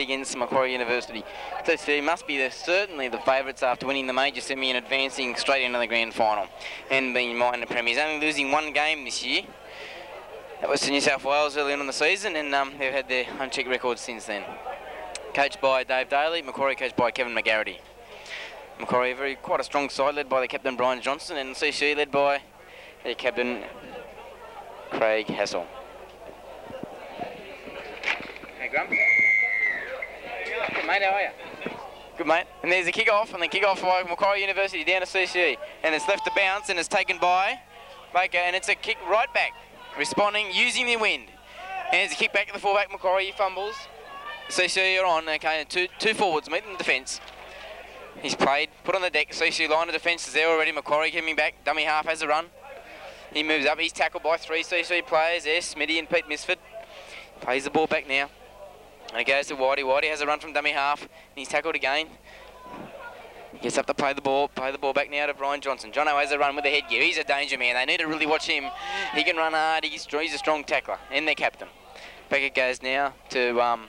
against Macquarie University. CCE must be the, certainly the favourites after winning the major semi and advancing straight into the grand final and being minor premiers. Only losing one game this year. That was to New South Wales early on in the season and um, they've had their unchecked record since then. Coached by Dave Daly, Macquarie coached by Kevin McGarity. Macquarie very quite a strong side led by the captain Brian Johnson and CCE led by their captain Craig Hassel. Hey Grump. Mate, how are you? Good mate. And there's a kick off, and the kick off by Macquarie University down to CCE. And it's left to bounce, and it's taken by Baker, and it's a kick right back, responding, using the wind. And it's a kick back to the fullback, Macquarie fumbles. CCE are on, okay, two, two forwards meeting the defence. He's played, put on the deck, CCE line of defence is there already, Macquarie coming back, dummy half has a run. He moves up, he's tackled by three CCE players, there, Smitty and Pete Misford. Plays the ball back now. And it goes to Whitey. Whitey has a run from dummy half. And he's tackled again. He gets up to play the ball. Play the ball back now to Brian Johnson. Jono has a run with the headgear. He's a danger man. They need to really watch him. He can run hard. He's, he's a strong tackler. And their captain. Back it goes now to um,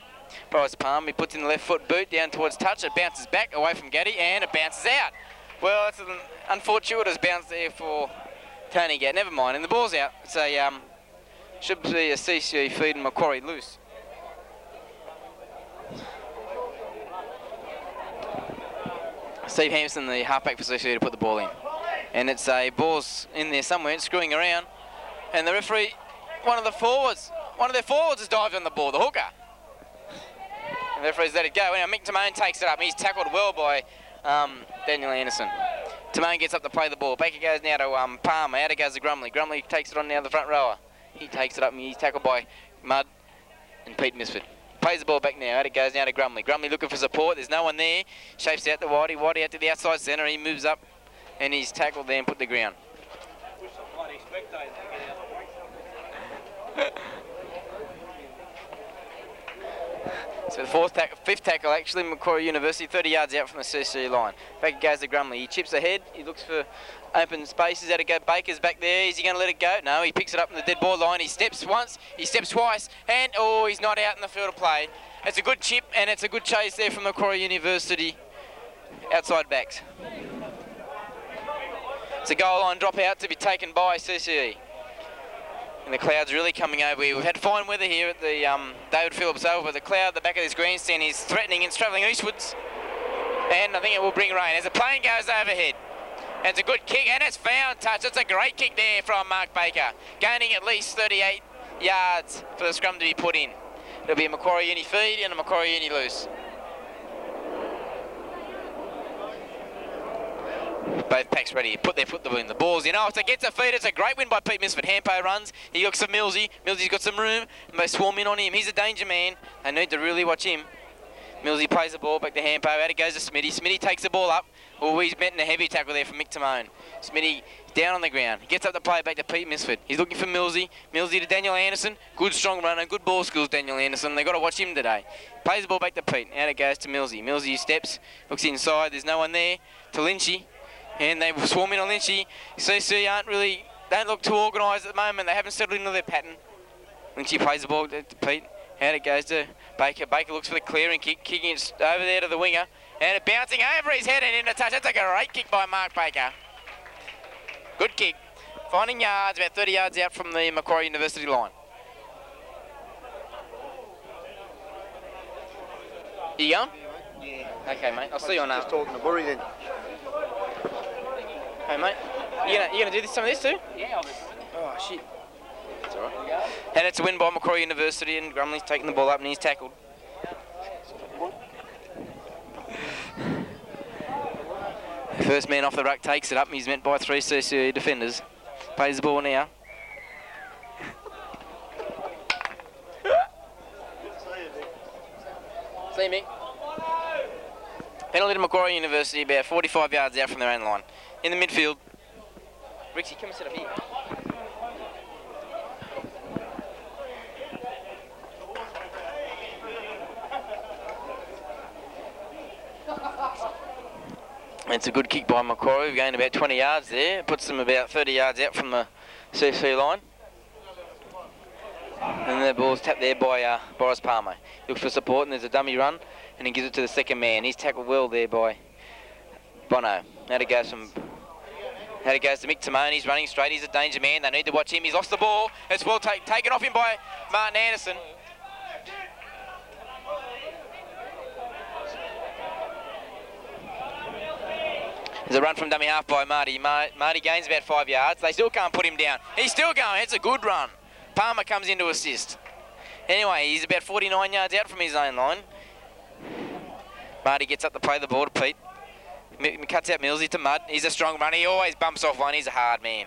Bryce Palm. He puts in the left foot boot down towards touch. It bounces back away from Gaddy and it bounces out. Well, it's an unfortuitous bounce there for Tony Gadd. Never mind. And the ball's out. It's a um, should be a CC feeding Macquarie loose. Steve Hampson, the halfback CCE, to put the ball in. And it's a ball's in there somewhere, screwing around. And the referee, one of the forwards, one of their forwards has dived on the ball, the hooker. And the referee's let it go. Now Mick Timone takes it up. He's tackled well by um, Daniel Anderson. Timone gets up to play the ball. Back Baker goes now to um, Palmer. Out it goes to Grumley. Grumley takes it on now the front rower. He takes it up and he's tackled by Mudd and Pete Misford. Plays the ball back now. Out it goes now to Grumley. Grumley looking for support. There's no one there. Shapes out to Whitey. Whitey out to the outside centre. He moves up and he's tackled there and put the ground. So the fourth fifth tackle actually Macquarie University, 30 yards out from the CC line. Back it goes to Grumley. He chips ahead. He looks for open spaces. Out to go. Baker's back there. Is he going to let it go? No. He picks it up in the dead ball line. He steps once. He steps twice, and oh, he's not out in the field of play. It's a good chip and it's a good chase there from Macquarie University outside backs. It's a goal line drop out to be taken by CCE. And the cloud's really coming over here. We've had fine weather here at the um, David Phillips Oval, but the cloud at the back of this grandstand is threatening and travelling eastwards. And I think it will bring rain as the plane goes overhead. And it's a good kick, and it's found touch. It's a great kick there from Mark Baker, gaining at least 38 yards for the scrum to be put in. It'll be a Macquarie Uni feed and a Macquarie Uni loose. Both packs ready. to Put their foot in. The ball's in. Oh, it's gets a feed. It's a great win by Pete Misford. Hampo runs. He looks for Millsy. Millsy's got some room. And they swarm in on him. He's a danger man. They need to really watch him. Millsy plays the ball back to Hampo. Out it goes to Smitty. Smitty takes the ball up. Oh, he's met in a heavy tackle there from Mick Timone. Smitty down on the ground. He gets up to play back to Pete Misford. He's looking for Millsy. Millsy to Daniel Anderson. Good strong runner. Good ball skills, Daniel Anderson. They've got to watch him today. Plays the ball back to Pete. Out it goes to Millsy. Millsy steps. Looks inside. There's no one there. To Lynchy and they swarm in on Lynchy. CC aren't really, don't look too organised at the moment. They haven't settled into their pattern. Lynchy plays the ball to Pete. Out it goes to Baker. Baker looks for the clearing kick, kicking it over there to the winger. And it bouncing over his head and into a touch. That's a great kick by Mark Baker. Good kick. Finding yards, about 30 yards out from the Macquarie University line. You going? Yeah. Okay, mate. I'll see you on that. Just uh, talking to Burry then. Hey, mate. You gonna, you gonna do this, some of this too? Yeah, I'll do Oh, shit. It's alright. And it's a win by Macquarie University, and Grumley's taking the ball up and he's tackled. First man off the ruck takes it up. He's met by three CCE defenders. Plays the ball now. See Mick. Penalty to Macquarie University, about 45 yards out from their own line in the midfield. Rixie, come and sit up here. It's a good kick by Macquarie. We've gained about 20 yards there. Puts them about 30 yards out from the CC line. And the ball's tapped there by uh, Boris Palmer. Looks for support and there's a dummy run and he gives it to the second man. He's tackled well there by Bono. Now it goes from how it goes to Mick Timone. He's running straight. He's a danger man. They need to watch him. He's lost the ball. It's well take, taken off him by Martin Anderson. There's a run from dummy half by Marty. Marty gains about five yards. They still can't put him down. He's still going. It's a good run. Palmer comes in to assist. Anyway, he's about 49 yards out from his own line. Marty gets up to play the ball to Pete. M cuts out Millsy to Mud. He's a strong runner. He always bumps off one. He's a hard man.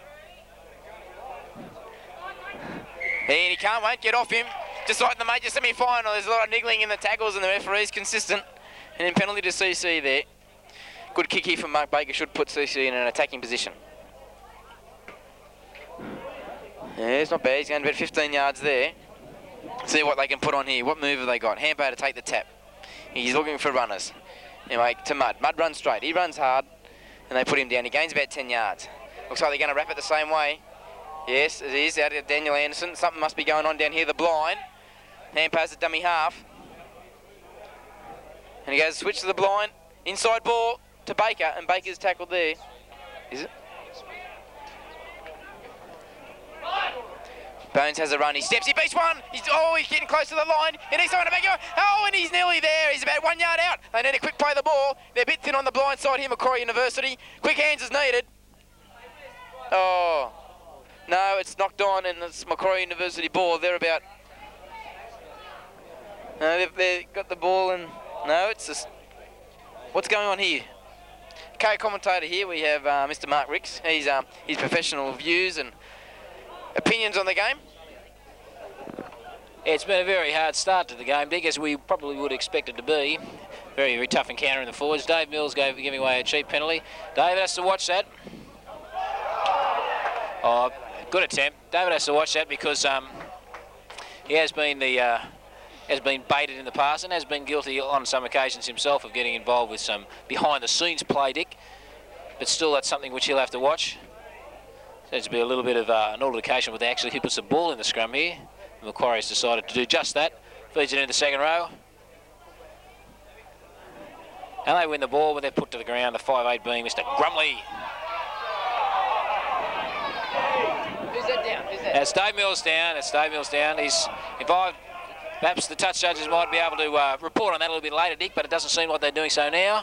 And he can't wait. Get off him. Just like the major semi-final, there's a lot of niggling in the tackles and the referee's consistent. And then penalty to CC there. Good kick here from Mark Baker should put CC in an attacking position. Yeah, it's not bad. He's going about 15 yards there. See what they can put on here. What move have they got? Hampo to take the tap. He's looking for runners. Anyway, to Mud. Mud runs straight. He runs hard, and they put him down. He gains about 10 yards. Looks like they're going to wrap it the same way. Yes, it is. Out of Daniel Anderson. Something must be going on down here. The blind. Hand pass the dummy half. And he goes switch to the blind. Inside ball to Baker, and Baker's tackled there. Is it? Bones has a run. He steps. He beats one. He's oh, he's getting close to the line. He needs someone to make it. Oh, and he's nearly there. He's about one yard out. They need a quick play the ball. They're a bit thin on the blind side here, Macquarie University. Quick hands is needed. Oh, no, it's knocked on, and it's Macquarie University ball. They're about. No, they've, they've got the ball, and no, it's just. What's going on here? Co-commentator here we have uh, Mr. Mark Ricks. He's um, his professional views and opinions on the game. It's been a very hard start to the game, Dick, as we probably would expect it to be. Very, very tough encounter in the forwards. Dave Mills gave, giving away a cheap penalty. David has to watch that. Oh, good attempt. David has to watch that because um, he has been the uh, has been baited in the past and has been guilty on some occasions himself of getting involved with some behind-the-scenes play, Dick. But still, that's something which he'll have to watch. Seems to be a little bit of uh, an altercation they actually hit some ball in the scrum here. Macquarie's decided to do just that. Feeds it into the second row. And they win the ball when they're put to the ground, the 5-8 being Mr. Grumley. Who's that down? Who's that? That's Dave Mills down. That's Dave Mills down. He's involved. Perhaps the touch judges might be able to uh, report on that a little bit later, Dick, but it doesn't seem like they're doing so now.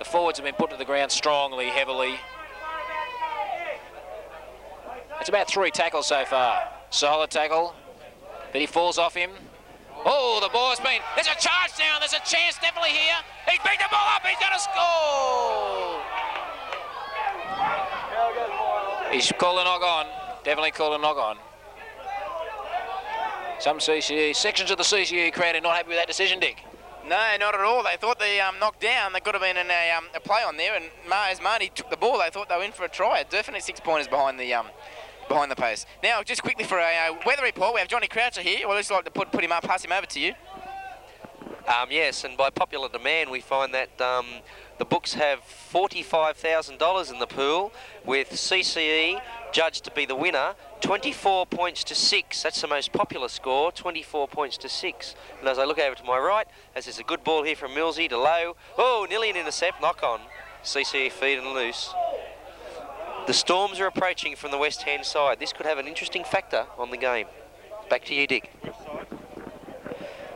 The forwards have been put to the ground strongly, heavily. It's about three tackles so far. Solid tackle, but he falls off him. Oh, the ball has been. There's a charge down. There's a chance definitely here. He's picked the ball up. He's going to score. He's called a knock on. Definitely called a knock on. Some CCE sections of the CCE crowd are not happy with that decision, Dick. No, not at all. They thought they um, knocked down. There could have been an, a, um, a play on there, and as Marty took the ball, they thought they were in for a try. Definitely six pointers behind the um, behind the post. Now, just quickly for a uh, weather report, we have Johnny Croucher here. Well, let's like to put, put him up, pass him over to you. Um, yes, and by popular demand, we find that um, the books have $45,000 in the pool, with CCE judged to be the winner. 24 points to 6. That's the most popular score, 24 points to 6. And as I look over to my right, as there's a good ball here from Millsy to low. Oh, nearly an intercept, knock on. CCE feed and loose. The Storms are approaching from the west hand side. This could have an interesting factor on the game. Back to you, Dick.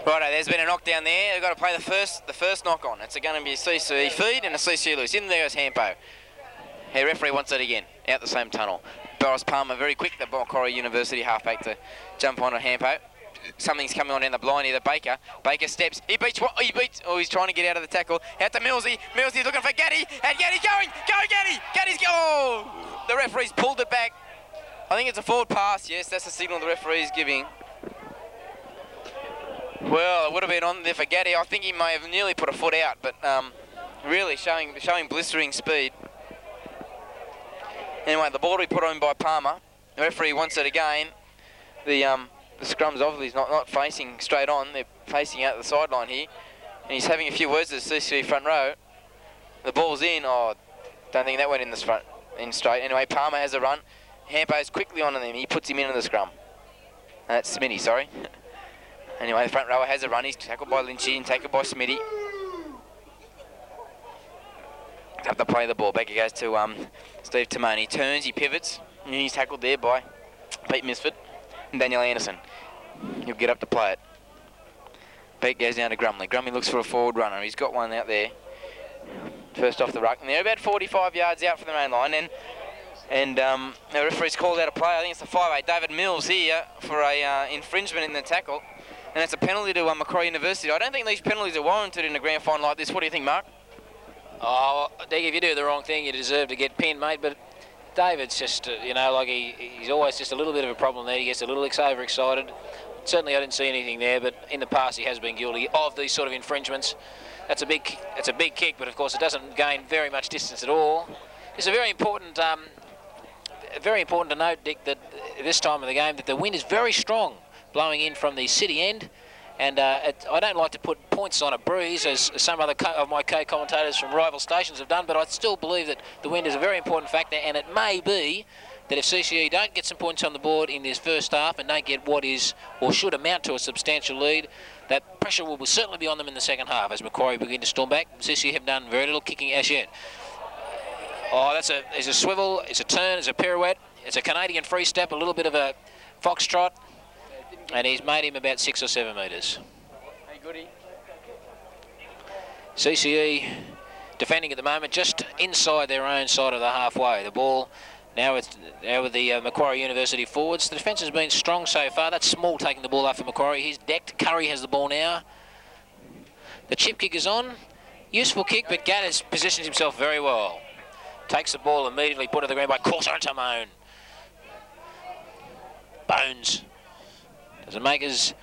Righto, there's been a knockdown there. They've got to play the first the first knock on. It's going to be a CC feed and a CC loose. In there goes Hampo. Hey, referee wants it again. Out the same tunnel. Boris Palmer very quick, the Macquarie University halfback to jump on a Hampo. Something's coming on in the blind here, the Baker. Baker steps. He beats what? He beats. Oh, he's trying to get out of the tackle. Out to Millsy. Millsy's looking for Gaddy. And Gaddy going. Go, Gaddy. Gaddy's go. Oh, the referee's pulled it back. I think it's a forward pass. Yes, that's the signal the referee's giving. Well, it would have been on there for Gaddy. I think he may have nearly put a foot out, but um, really showing showing blistering speed. Anyway, the ball to be put on by Palmer. The referee wants it again. The um, the scrum's obviously not, not facing straight on. They're facing out the sideline here. And he's having a few words to the CC front row. The ball's in. Oh, don't think that went in the front, in straight. Anyway, Palmer has a run. Hampo's quickly on him. He puts him into the scrum. That's Smitty, sorry. Anyway, the front rower has a run. He's tackled by Lynchy and tackled by Smitty. Have to play the ball. Back it goes to um, Steve Timone. He turns, he pivots, and he's tackled there by Pete Misford and Daniel Anderson. He'll get up to play it. Pete goes down to Grumley. Grumley looks for a forward runner. He's got one out there. First off the ruck. And they're about 45 yards out from the main line. And and um, the referee's called out a play. I think it's a 5-8. David Mills here for a uh, infringement in the tackle. And it's a penalty to uh, Macquarie University. I don't think these penalties are warranted in a grand final like this. What do you think, Mark? Oh, Dick, if you do the wrong thing, you deserve to get pinned, mate. But David's just, uh, you know, like he, he's always just a little bit of a problem there. He gets a little overexcited. Certainly, I didn't see anything there, but in the past, he has been guilty of these sort of infringements. That's a big, it's a big kick, but of course, it doesn't gain very much distance at all. It's a very important, um, very important to note, Dick, that this time of the game, that the wind is very strong, blowing in from the city end. And uh, it, I don't like to put points on a breeze, as some other of my co-commentators from rival stations have done, but I still believe that the wind is a very important factor, and it may be that if CCE don't get some points on the board in this first half and don't get what is or should amount to a substantial lead, that pressure will certainly be on them in the second half as Macquarie begin to storm back. CCE have done very little kicking as yet. Oh, that's a, there's a swivel, it's a turn, it's a pirouette, it's a Canadian free step, a little bit of a foxtrot, and he's made him about six or seven metres. Hey, goody. CCE defending at the moment just inside their own side of the halfway. The ball now with, now with the uh, Macquarie University forwards. The defence has been strong so far. That's Small taking the ball up for Macquarie. He's decked. Curry has the ball now. The chip kick is on. Useful kick, but Gaddis positions himself very well. Takes the ball immediately, put to the ground by Corso Timone. Bones. Doesn't make as,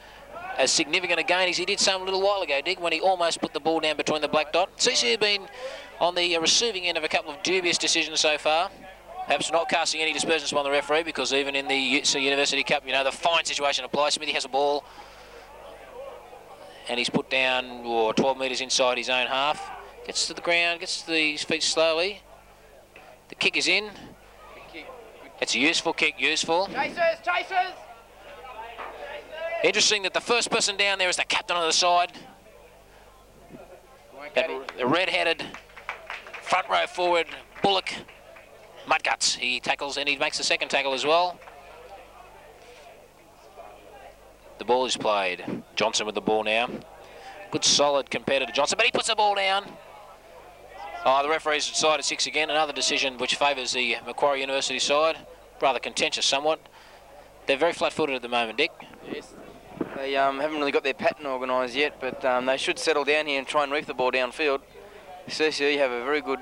as significant a gain as he did some little while ago, Dick, when he almost put the ball down between the black dot. CC has been on the uh, receiving end of a couple of dubious decisions so far. Perhaps not casting any dispersions upon the referee because even in the University Cup, you know, the fine situation applies. Smithy has a ball and he's put down or 12 metres inside his own half. Gets to the ground, gets to his feet slowly. The kick is in. It's a useful kick, useful. Chasers, chasers! Interesting that the first person down there is the captain on the side. That, the red-headed front row forward, Bullock, Mudguts. He tackles and he makes the second tackle as well. The ball is played. Johnson with the ball now. Good solid competitor Johnson, but he puts the ball down. Oh, the referee's decided six again. Another decision which favours the Macquarie University side. Rather contentious somewhat. They're very flat-footed at the moment, Dick. Yes. They um, haven't really got their pattern organised yet, but um, they should settle down here and try and reef the ball downfield. CCE have a very good,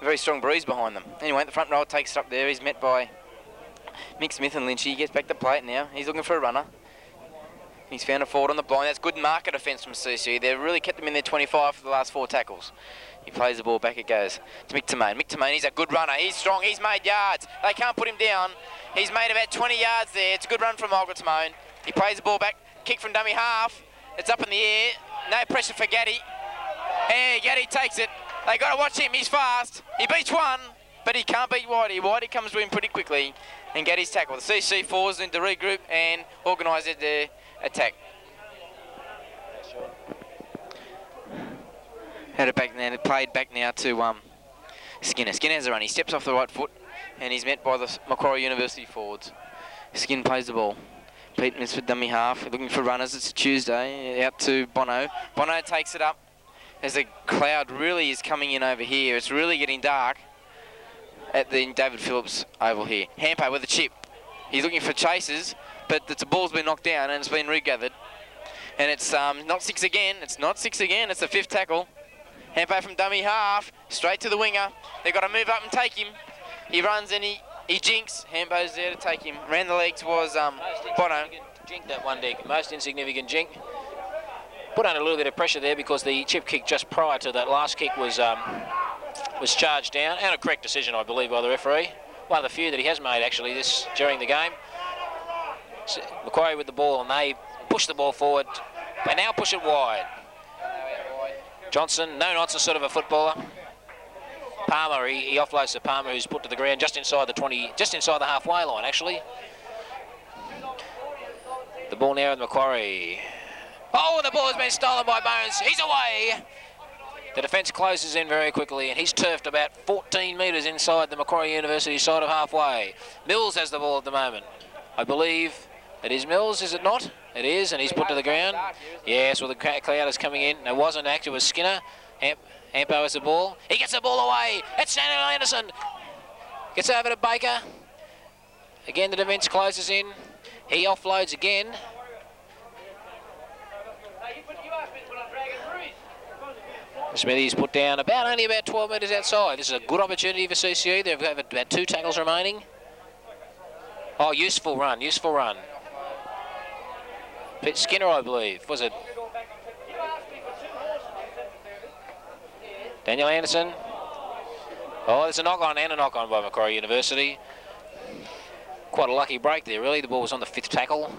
very strong breeze behind them. Anyway, the front row takes it up there. He's met by Mick Smith and Lynch. He gets back to plate now. He's looking for a runner. He's found a forward on the blind. That's good marker defence from CCE. They've really kept them in their 25 for the last four tackles. He plays the ball back, it goes to Mick Tamane. Mick Tamane, he's a good runner. He's strong, he's made yards. They can't put him down. He's made about 20 yards there. It's a good run from Olga Tamone. He plays the ball back, kick from dummy half. It's up in the air. No pressure for Gaddy. Hey, Gaddy takes it. They got to watch him. He's fast. He beats one, but he can't beat Whitey. Whitey comes to him pretty quickly and Gaddy's tackle. The CC falls into regroup and organise their attack. Had it back now, played back now to um, Skinner. Skinner has a run. He steps off the right foot and he's met by the Macquarie University forwards. Skin plays the ball. Pete Misford dummy half, looking for runners. It's Tuesday, out to Bono. Bono takes it up as the cloud really is coming in over here. It's really getting dark at the David Phillips oval here. Hampo with a chip. He's looking for chases, but the ball's been knocked down and it's been regathered. And it's um, not six again. It's not six again. It's the fifth tackle. Hampo from dummy half, straight to the winger. They've got to move up and take him. He runs and he, he jinks. Hampo's there to take him. Ran the legs was um, Bono. Jink that one, Dick. Most insignificant jink. Put on a little bit of pressure there because the chip kick just prior to that last kick was um, was charged down, and a correct decision, I believe, by the referee. One of the few that he has made, actually, this during the game. So Macquarie with the ball, and they push the ball forward. They now push it wide. Johnson, no nonsense sort of a footballer. Palmer, he, he offloads to Palmer, who's put to the ground just inside the 20, just inside the halfway line, actually. The ball now with Macquarie. Oh, the ball has been stolen by Bones. He's away. The defence closes in very quickly, and he's turfed about 14 metres inside the Macquarie University side of halfway. Mills has the ball at the moment. I believe it is Mills, is it not? It is, and he's put to the ground. Yes, well, the cloud is coming in. It wasn't active, it was Skinner. Ampo has the ball. He gets the ball away. It's Daniel Anderson. Gets over to Baker. Again, the defence closes in. He offloads again. Smithy's put down about only about 12 metres outside. This is a good opportunity for CCE. They've got about two tackles remaining. Oh, useful run, useful run. Pete Skinner, I believe. Was it? Daniel Anderson. Oh, there's a knock on and a knock on by Macquarie University. Quite a lucky break there, really. The ball was on the fifth tackle,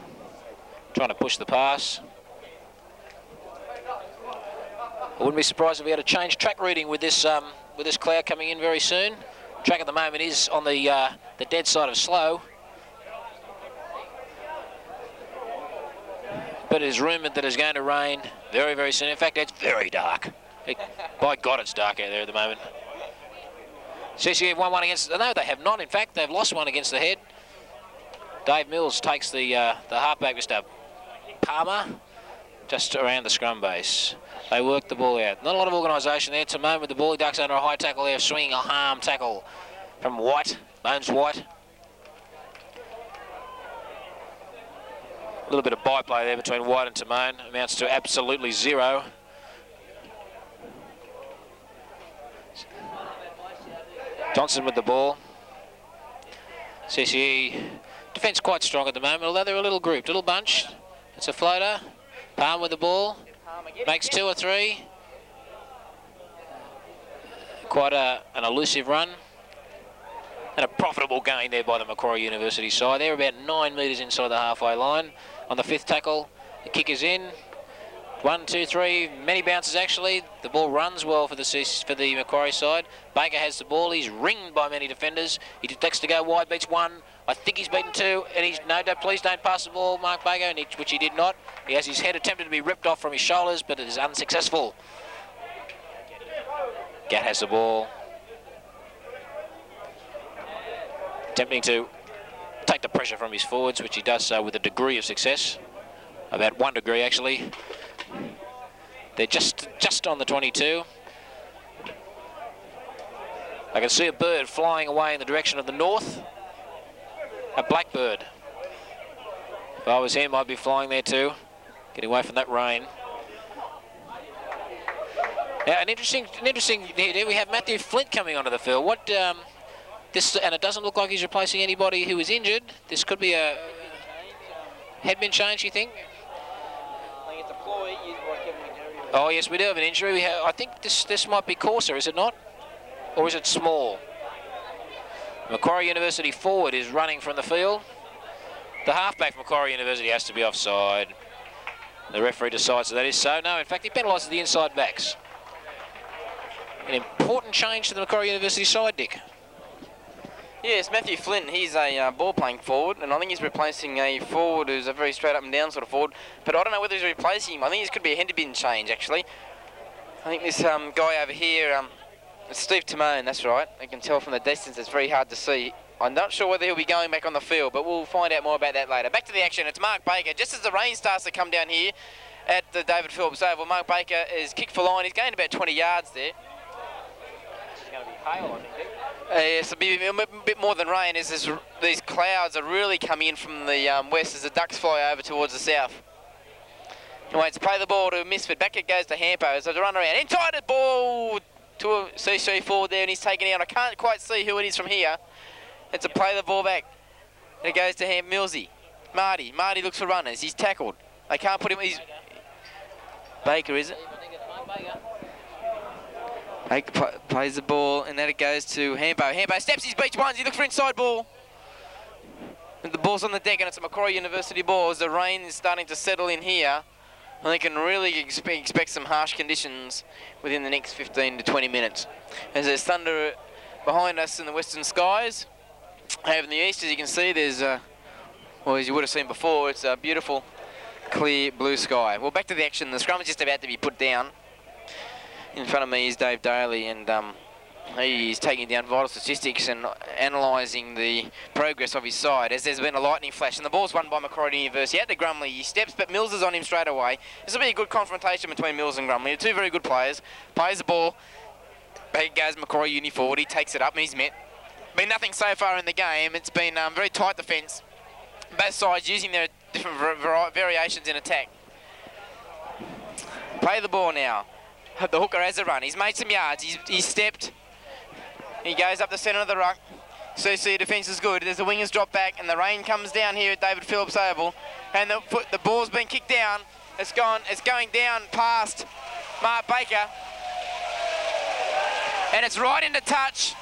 trying to push the pass. I wouldn't be surprised if we had a change track reading with this um, with this cloud coming in very soon. Track at the moment is on the uh, the dead side of slow. But it is rumoured that it's going to rain very, very soon. In fact, it's very dark. It, by God, it's dark out there at the moment. CCE have won one against... No, they have not. In fact, they've lost one against the head. Dave Mills takes the uh, the halfback, Mr. Palmer, just around the scrum base. They work the ball out. Not a lot of organisation there. Timone with the ball. He ducks under a high tackle there, swinging a harm tackle from White. Bones White. A little bit of byplay there between White and Timone. Amounts to absolutely zero. Johnson with the ball. CCE defence quite strong at the moment, although they're a little grouped, a little bunch. It's a floater. Palm with the ball. Makes two or three. Quite a, an elusive run. And a profitable gain there by the Macquarie University side. They're about nine metres inside the halfway line. On the fifth tackle, the kick is in. One, two, three, many bounces actually. The ball runs well for the for the Macquarie side. Baker has the ball. He's ringed by many defenders. He detects to go wide, beats one. I think he's beaten two, and he's no, no please don't pass the ball, Mark Baker, he, which he did not. He has his head attempted to be ripped off from his shoulders, but it is unsuccessful. Gat has the ball. Attempting to take the pressure from his forwards, which he does so with a degree of success. About one degree, actually. They're just, just on the 22. I can see a bird flying away in the direction of the north a blackbird. If I was him, I'd be flying there too, getting away from that rain. Now, an interesting, an interesting. We have Matthew Flint coming onto the field. What um, this, and it doesn't look like he's replacing anybody who is injured. This could be a head been changed. You think? Oh yes, we do have an injury. We have, I think this this might be Corsa, is it not? Or is it small? Macquarie University forward is running from the field. The halfback from Macquarie University has to be offside. The referee decides that, that is so. No, in fact, he penalises the inside backs. An important change to the Macquarie University side, Dick. Yes, Matthew Flint, he's a uh, ball-playing forward, and I think he's replacing a forward who's a very straight up and down sort of forward. But I don't know whether he's replacing him. I think this could be a Henderson change, actually. I think this um, guy over here, um, Steve Timone, that's right. You can tell from the distance it's very hard to see. I'm not sure whether he'll be going back on the field, but we'll find out more about that later. Back to the action. It's Mark Baker. Just as the rain starts to come down here at the David Phillips Oval, Mark Baker is kicked for line. He's gained about 20 yards there. It's going to be hail, I think. Uh, yes, a bit, a bit more than rain. Is this, these clouds are really coming in from the um, west as the ducks fly over towards the south. He waits to play the ball to Misfit. Back it goes to Hampo. So to run around. Inside the ball to a CC forward there and he's taken out. I can't quite see who it is from here. It's a play the ball back. And it goes to Ham Millsy. Marty. Marty looks for runners. He's tackled. They can't put him. He's Baker, is it? Baker plays the ball and then it goes to Hambo. Hambo steps his beach ones. He looks for inside ball. And the ball's on the deck and it's a Macquarie University ball as the rain is starting to settle in here. And they can really expect some harsh conditions within the next 15 to 20 minutes. As there's thunder behind us in the western skies, over in the east, as you can see, there's, uh, well, as you would have seen before, it's a beautiful clear blue sky. Well, back to the action. The scrum is just about to be put down. In front of me is Dave Daly, and um, he's taking down vital statistics and analysing the progress of his side as there's been a lightning flash and the ball's won by Macquarie University. Out to Grumley, he steps, but Mills is on him straight away. This will be a good confrontation between Mills and Grumley. They're two very good players. Plays the ball, back goes Macquarie Uni forward, he takes it up and he's met. Been nothing so far in the game. It's been um, very tight defence. Both sides using their different variations in attack. Play the ball now. The hooker has a run. He's made some yards. He's, he's stepped. He goes up the centre of the ruck. CC defence is good. There's a wingers drop back, and the rain comes down here at David Phillips Oval, and the foot, the ball's been kicked down. It's gone. It's going down past Mark Baker, and it's right into touch.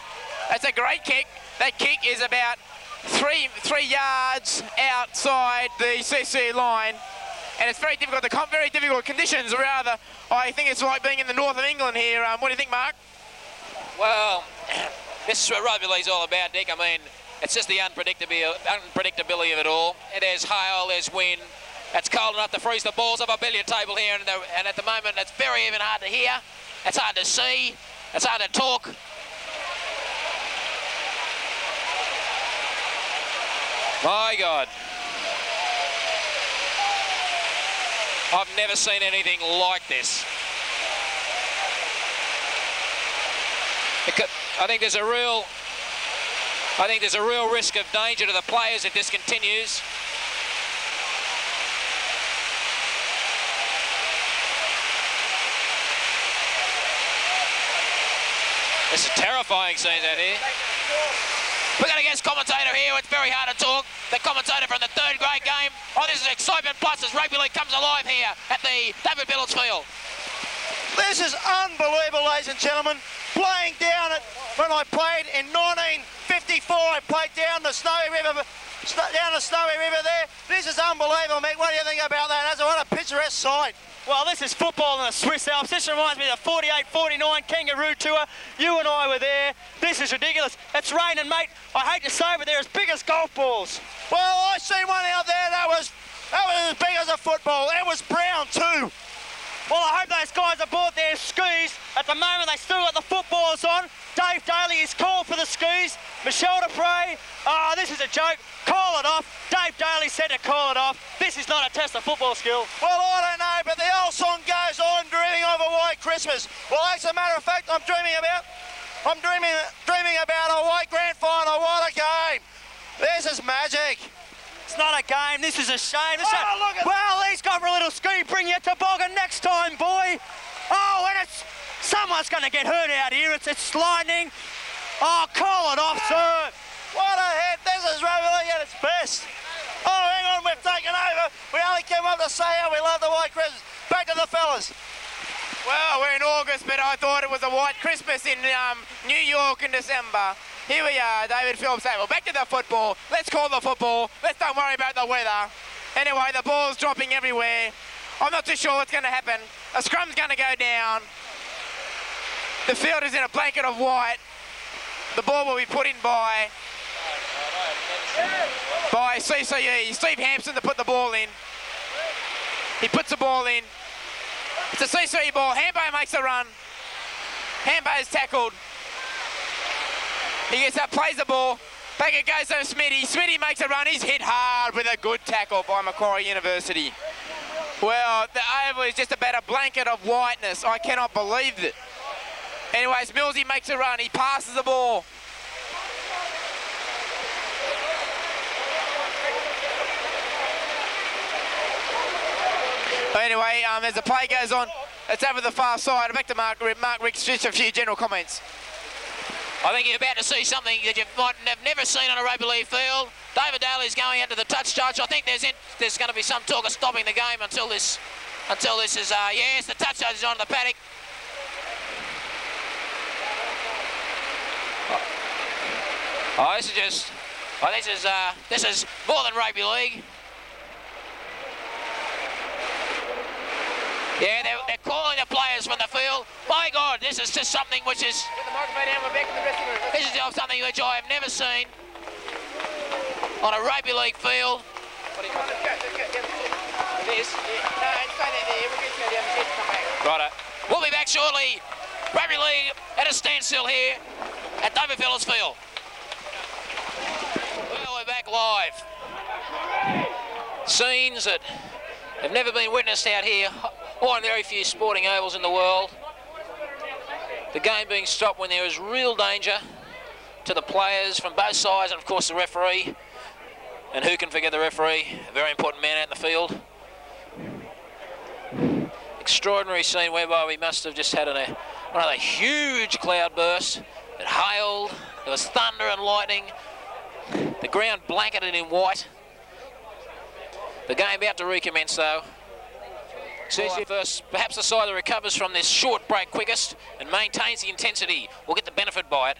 That's a great kick. That kick is about three three yards outside the CC line, and it's very difficult. The very difficult conditions, rather. I think it's like being in the north of England here. Um, what do you think, Mark? Well, this is what rugby league's all about, Dick. I mean, it's just the unpredictability of it all. It is hail, there's wind. It's cold enough to freeze the balls off a billiard table here, and, the, and at the moment it's very even hard to hear. It's hard to see. It's hard to talk. My God. I've never seen anything like this. I think there's a real, I think there's a real risk of danger to the players if this continues. This is terrifying scenes out here. We're going to get commentator here. It's very hard to talk. The commentator from the third grade game. Oh, this is excitement plus as rugby league comes alive here at the David Phillips Field. This is unbelievable, ladies and gentlemen. Playing down it when I played in 1954, I played down the Snowy River, down the Snowy River there. This is unbelievable, Mick. What do you think about that? That's a, what a picturesque sight. Well, this is football in the Swiss Alps. This reminds me of the 48-49 Kangaroo Tour. You and I were there. This is ridiculous. It's raining, mate. I hate to say, but they're as big as golf balls. Well, I seen one out there that was that was as big as a football. It was brown too. Well, I hope those guys bought their skis. At the moment, they still got the footballers on. Dave Daly is called for the skis. Michelle Dupre, oh, this is a joke. Call it off. Dave Daly said to call it off. This is not a test of football skill. Well, I don't know, but the old song goes on, dreaming of a white Christmas. Well, as a matter of fact, I'm dreaming about, I'm dreaming, dreaming about a white grand final. What a game! This is magic. It's not a game. This is a shame. This oh, look at well, he's got a little ski. Bring you toboggan next time, boy. Oh, and it's someone's going to get hurt out here. It's it's lightning. Oh, call it off, sir. What a hit. This is rugby league at its best. Oh, hang on, we've taken over. We only came up to say how we love the white Christmas. Back to the fellas. Well, we're in August, but I thought it was a white Christmas in um, New York in December. Here we are, David Phillips. Well, back to the football. Let's call the football. Let's don't worry about the weather. Anyway, the ball's dropping everywhere. I'm not too sure what's going to happen. A scrum's going to go down. The field is in a blanket of white. The ball will be put in by by CCE. Steve Hampson to put the ball in. He puts the ball in. It's a CCE ball. Hambo makes a run. Hambo is tackled. He gets up, plays the ball. Back it goes to Smitty. Smitty makes a run. He's hit hard with a good tackle by Macquarie University. Well, the oval is just about a blanket of whiteness. I cannot believe it. Anyways, Millsy makes a run. He passes the ball. Anyway, um, as the play goes on, it's over the far side. Back to Mark, Mark Ricks, just a few general comments. I think you're about to see something that you might have never seen on a rugby league field. David Daly's going into the touch touch. I think there's in, there's going to be some talk of stopping the game until this until this is uh, yes the touch touch is on the paddock. Oh, this is just oh, this is uh, this is more than rugby league. Yeah, they're, they're calling the players from the field. My God, this is just something which is... This is something which I have never seen on a rugby league field. This, no, stay there, there. We'll get to the other come back. Righto. We'll be back shortly. Rugby League at a standstill here at David Phillips Field. Well, we're back live. Scenes that have never been witnessed out here, or in very few sporting ovals in the world. The game being stopped when there is real danger to the players from both sides, and of course the referee. And who can forget the referee? A very important man out in the field extraordinary scene whereby we must have just had an, a, one of the huge cloud bursts. It hailed, there was thunder and lightning, the ground blanketed in white. The game about to recommence though. First, perhaps the side that recovers from this short break quickest and maintains the intensity will get the benefit by it.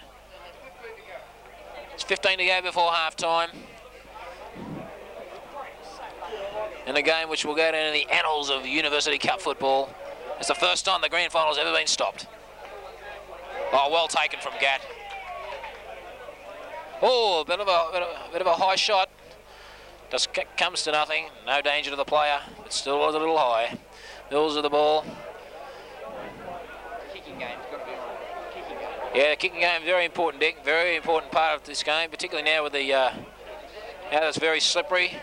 It's 15 to go before half time. in a game which will go down in the annals of University Cup football. It's the first time the grand final's ever been stopped. Oh, well taken from Gat. Oh, a bit of a, bit of bit of a high shot. Just comes to nothing. No danger to the player, but still was a little high. Mills of the ball. Kicking game's got to be. Kicking game. Yeah, the kicking game very important, Dick. Very important part of this game, particularly now with the uh, now it's very slippery.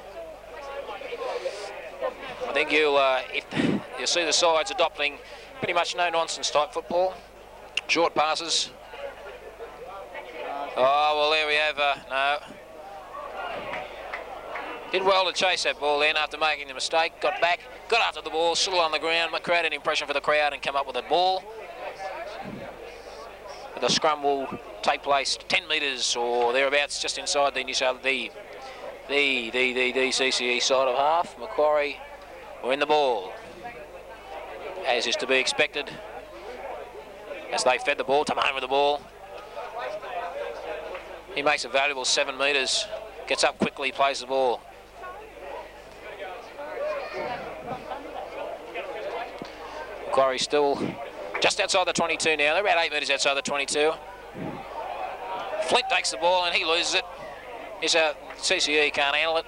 I think you'll uh, if you'll see the sides adopting pretty much no nonsense type football, short passes. Oh well, there we have uh, no. Did well to chase that ball then after making the mistake. Got back, got after the ball, still on the ground, created an impression for the crowd and come up with a ball. The scrum will take place 10 metres or thereabouts just inside the New South the the the the, the CCE side of half. Macquarie win the ball, as is to be expected. As they fed the ball, Tamane with the ball. He makes a valuable seven metres, gets up quickly, plays the ball. Macquarie still just outside the 22 now. They're about eight metres outside the 22. Flint takes the ball and he loses it. He's a CCE can't handle it.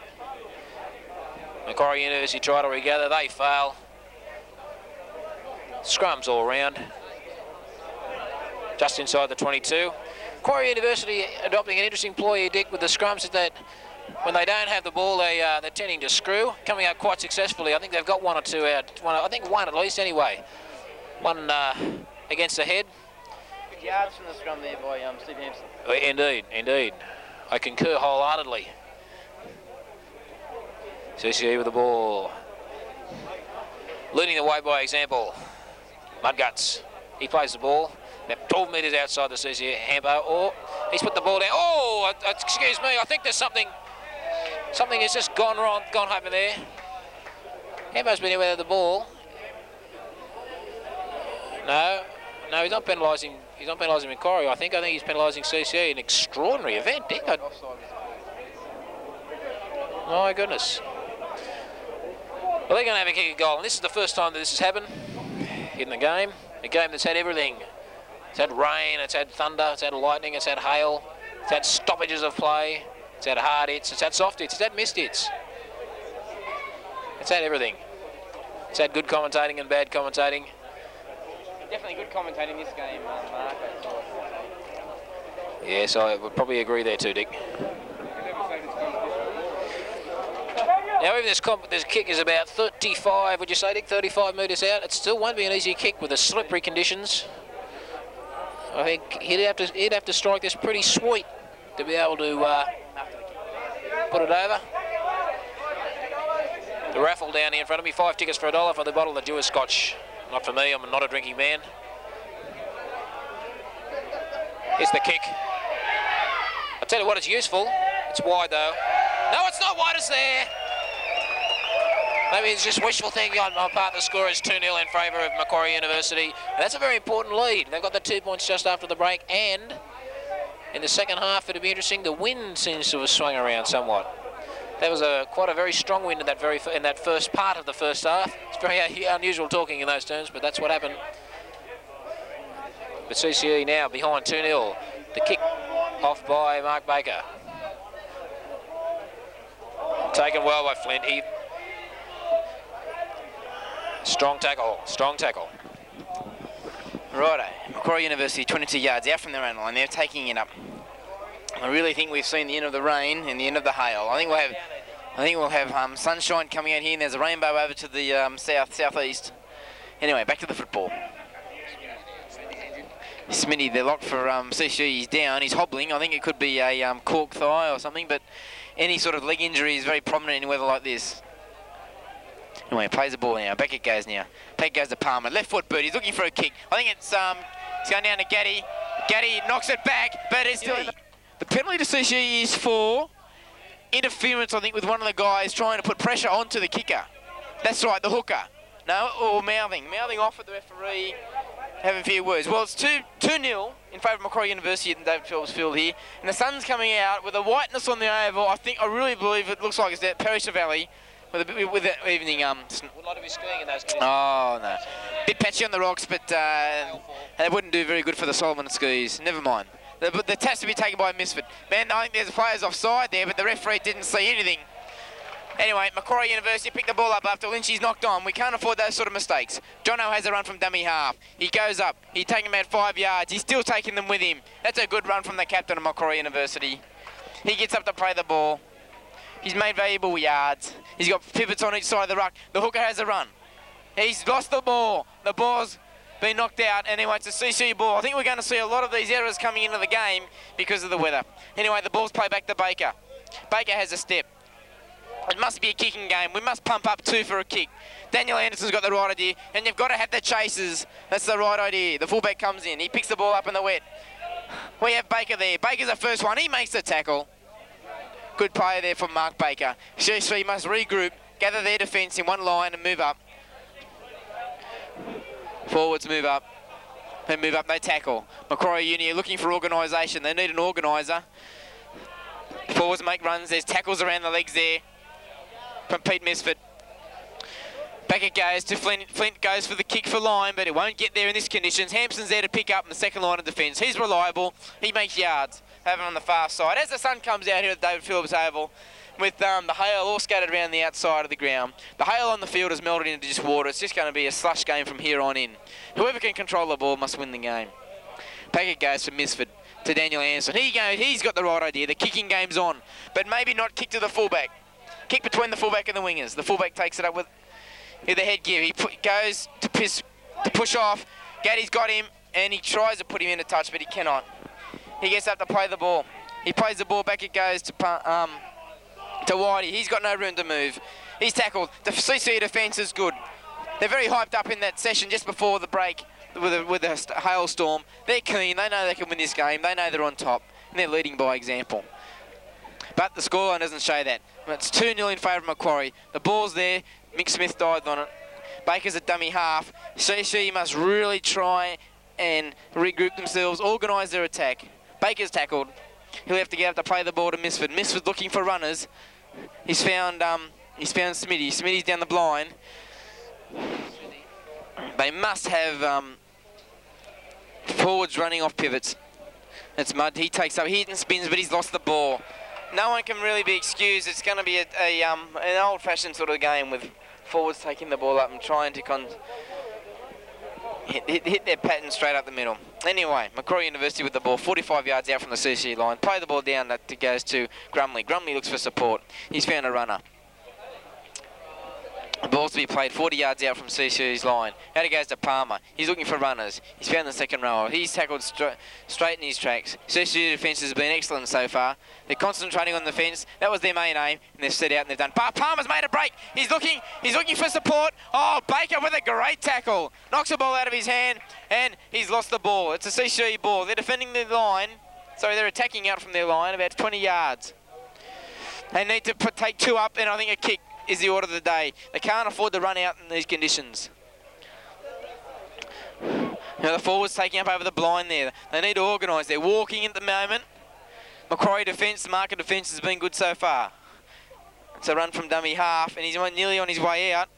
Macquarie University try to regather, they fail. Scrums all round. Just inside the 22. Macquarie University adopting an interesting ploy here, Dick, with the scrums at that when they don't have the ball, they, uh, they're tending to screw, coming out quite successfully. I think they've got one or two out. One, I think one at least anyway. One uh, against the head. Good yards from the scrum there by um, Steve Hampson. Indeed, indeed. I concur wholeheartedly. CCE with the ball. Leading the way by example. Mudguts. He plays the ball. About 12 metres outside the CCE. Hampo. Oh, he's put the ball down. Oh, uh, excuse me. I think there's something. Something has just gone wrong, gone over there. Hampo's been aware of the ball. No, no, he's not penalising. He's not penalising Macquarie. I think. I think he's penalising CCE. An extraordinary event, Dick. I... My goodness. Well, they're going to have a kick a goal, and this is the first time that this has happened in the game. A game that's had everything. It's had rain, it's had thunder, it's had lightning, it's had hail, it's had stoppages of play, it's had hard hits, it's had soft hits, it's had missed hits. It's had everything. It's had good commentating and bad commentating. Definitely good commentating this game, um, Mark. Yes, I would probably agree there too, Dick. Now, even this, comp- this kick is about 35, would you say, Dick? 35 metres out. It still won't be an easy kick with the slippery conditions. I think he'd have to he'd have to strike this pretty sweet to be able to uh, put it over. The raffle down here in front of me, five tickets for a dollar for the bottle of Jewish Scotch. Not for me, I'm not a drinking man. Here's the kick. I'll tell you what, it's useful. It's wide though. No, it's not wide, it's there. Maybe it's just wishful thinking on my part. The score is 2 0 in favour of Macquarie University. And that's a very important lead. They've got the two points just after the break, and in the second half, it'll be interesting. The wind seems to have swung around somewhat. That was a quite a very strong wind in that very in that first part of the first half. It's very unusual talking in those terms, but that's what happened. But CCE now behind 2 0. The kick off by Mark Baker. Taken well by Flint. He Strong tackle, strong tackle. Righto, Macquarie University 22 yards out from their own line. They're taking it up. I really think we've seen the end of the rain and the end of the hail. I think we'll have, I think we'll have um, sunshine coming out here, and there's a rainbow over to the um, south southeast. Anyway, back to the football. Smitty, they're locked for um, CCU. He's down. He's hobbling. I think it could be a um, cork thigh or something, but any sort of leg injury is very prominent in weather like this. Anyway, plays the ball now. Back it goes now. Back goes to Palmer. Left foot boot. He's looking for a kick. I think it's um, it's going down to Gaddy. Gaddy knocks it back, but it's still. The penalty decision is for interference, I think, with one of the guys trying to put pressure onto the kicker. That's right, the hooker. No, or mouthing. Mouthing off at the referee, having a few words. Well, it's 2 2 0 in favour of Macquarie University at David Phillips Field here. And the sun's coming out with a whiteness on the oval. I think, I really believe it looks like it's at Perisher Valley with, a, with evening. Um, like to be skiing oh, no. Bit patchy on the rocks, but uh, they wouldn't do very good for the Salomon skis. Never mind. The, the test to be taken by Mifsud. Man, I think there's players offside there, but the referee didn't see anything. Anyway, Macquarie University picked the ball up after Lynchy's knocked on. We can't afford those sort of mistakes. Jono has a run from dummy half. He goes up. He's taking about five yards. He's still taking them with him. That's a good run from the captain of Macquarie University. He gets up to play the ball. He's made valuable yards. He's got pivots on each side of the ruck. The hooker has a run. He's lost the ball. The ball's been knocked out. And anyway, it's a CC ball. I think we're going to see a lot of these errors coming into the game because of the weather. Anyway, the ball's played back to Baker. Baker has a step. It must be a kicking game. We must pump up two for a kick. Daniel Anderson's got the right idea, and you've got to have the chasers. That's the right idea. The fullback comes in. He picks the ball up in the wet. We have Baker there. Baker's the first one. He makes the tackle. Good play there from Mark Baker. CC must regroup, gather their defence in one line and move up. Forwards move up. They move up, they tackle. Macquarie Uni are looking for organisation. They need an organiser. Forwards make runs. There's tackles around the legs there from Pete Mifsud. Back it goes to Flint. Flint goes for the kick for line, but it won't get there in this conditions. Hampson's there to pick up in the second line of defence. He's reliable. He makes yards. Have him on the far side. As the sun comes out here at David Phillips Oval, with um, the hail all scattered around the outside of the ground. The hail on the field has melted into just water. It's just going to be a slush game from here on in. Whoever can control the ball must win the game. Packet goes from Mifsud to Daniel Anderson. He goes, he's got the right idea. The kicking game's on, but maybe not kick to the fullback. Kick between the fullback and the wingers. The fullback takes it up with, the headgear. He goes to, piss, to push off. Gaddy's got him, and he tries to put him in a touch, but he cannot. He gets up to play the ball. He plays the ball back. It goes to um, to Whitey. He's got no room to move. He's tackled. The CC defence is good. They're very hyped up in that session just before the break with a, with a hailstorm. They're keen. They know they can win this game. They know they're on top, and they're leading by example. But the scoreline doesn't show that. It's 2 0 in favour of Macquarie. The ball's there. Mick Smith dived on it. Baker's a dummy half. CC must really try and regroup themselves, organise their attack. Baker's tackled. He'll have to get up to play the ball to Mifsud. Mifsud looking for runners. He's found um, he's found Smitty. Smitty's down the blind. They must have um, forwards running off pivots. It's Mud. He takes up. He and spins, but he's lost the ball. No one can really be excused. It's going to be a, a um, an old-fashioned sort of game with forwards taking the ball up and trying to con- hit, hit, hit their pattern straight up the middle. Anyway, Macquarie University with the ball, 45 yards out from the CC line. Play the ball down, that goes to Grumley. Grumley looks for support. He's found a runner. The ball's to be played 40 yards out from CC's line. Out it goes to Palmer. He's looking for runners. He's found the second rower. He's tackled stra- straight in his tracks. CC's defence has been excellent so far. They're concentrating on the fence. That was their main aim, and they've set out and they've done. But Palmer's made a break. He's looking. He's looking for support. Oh, Baker with a great tackle. Knocks the ball out of his hand, and he's lost the ball. It's a CC ball. They're defending the line. Sorry, they're attacking out from their line about 20 yards. They need to put, take two up, and I think a kick is the order of the day. They can't afford to run out in these conditions. Now the forwards taking up over the blind there. They need to organise. They're walking at the moment. Macquarie defence, the marker defence has been good so far. It's a run from dummy half, and he's nearly on his way out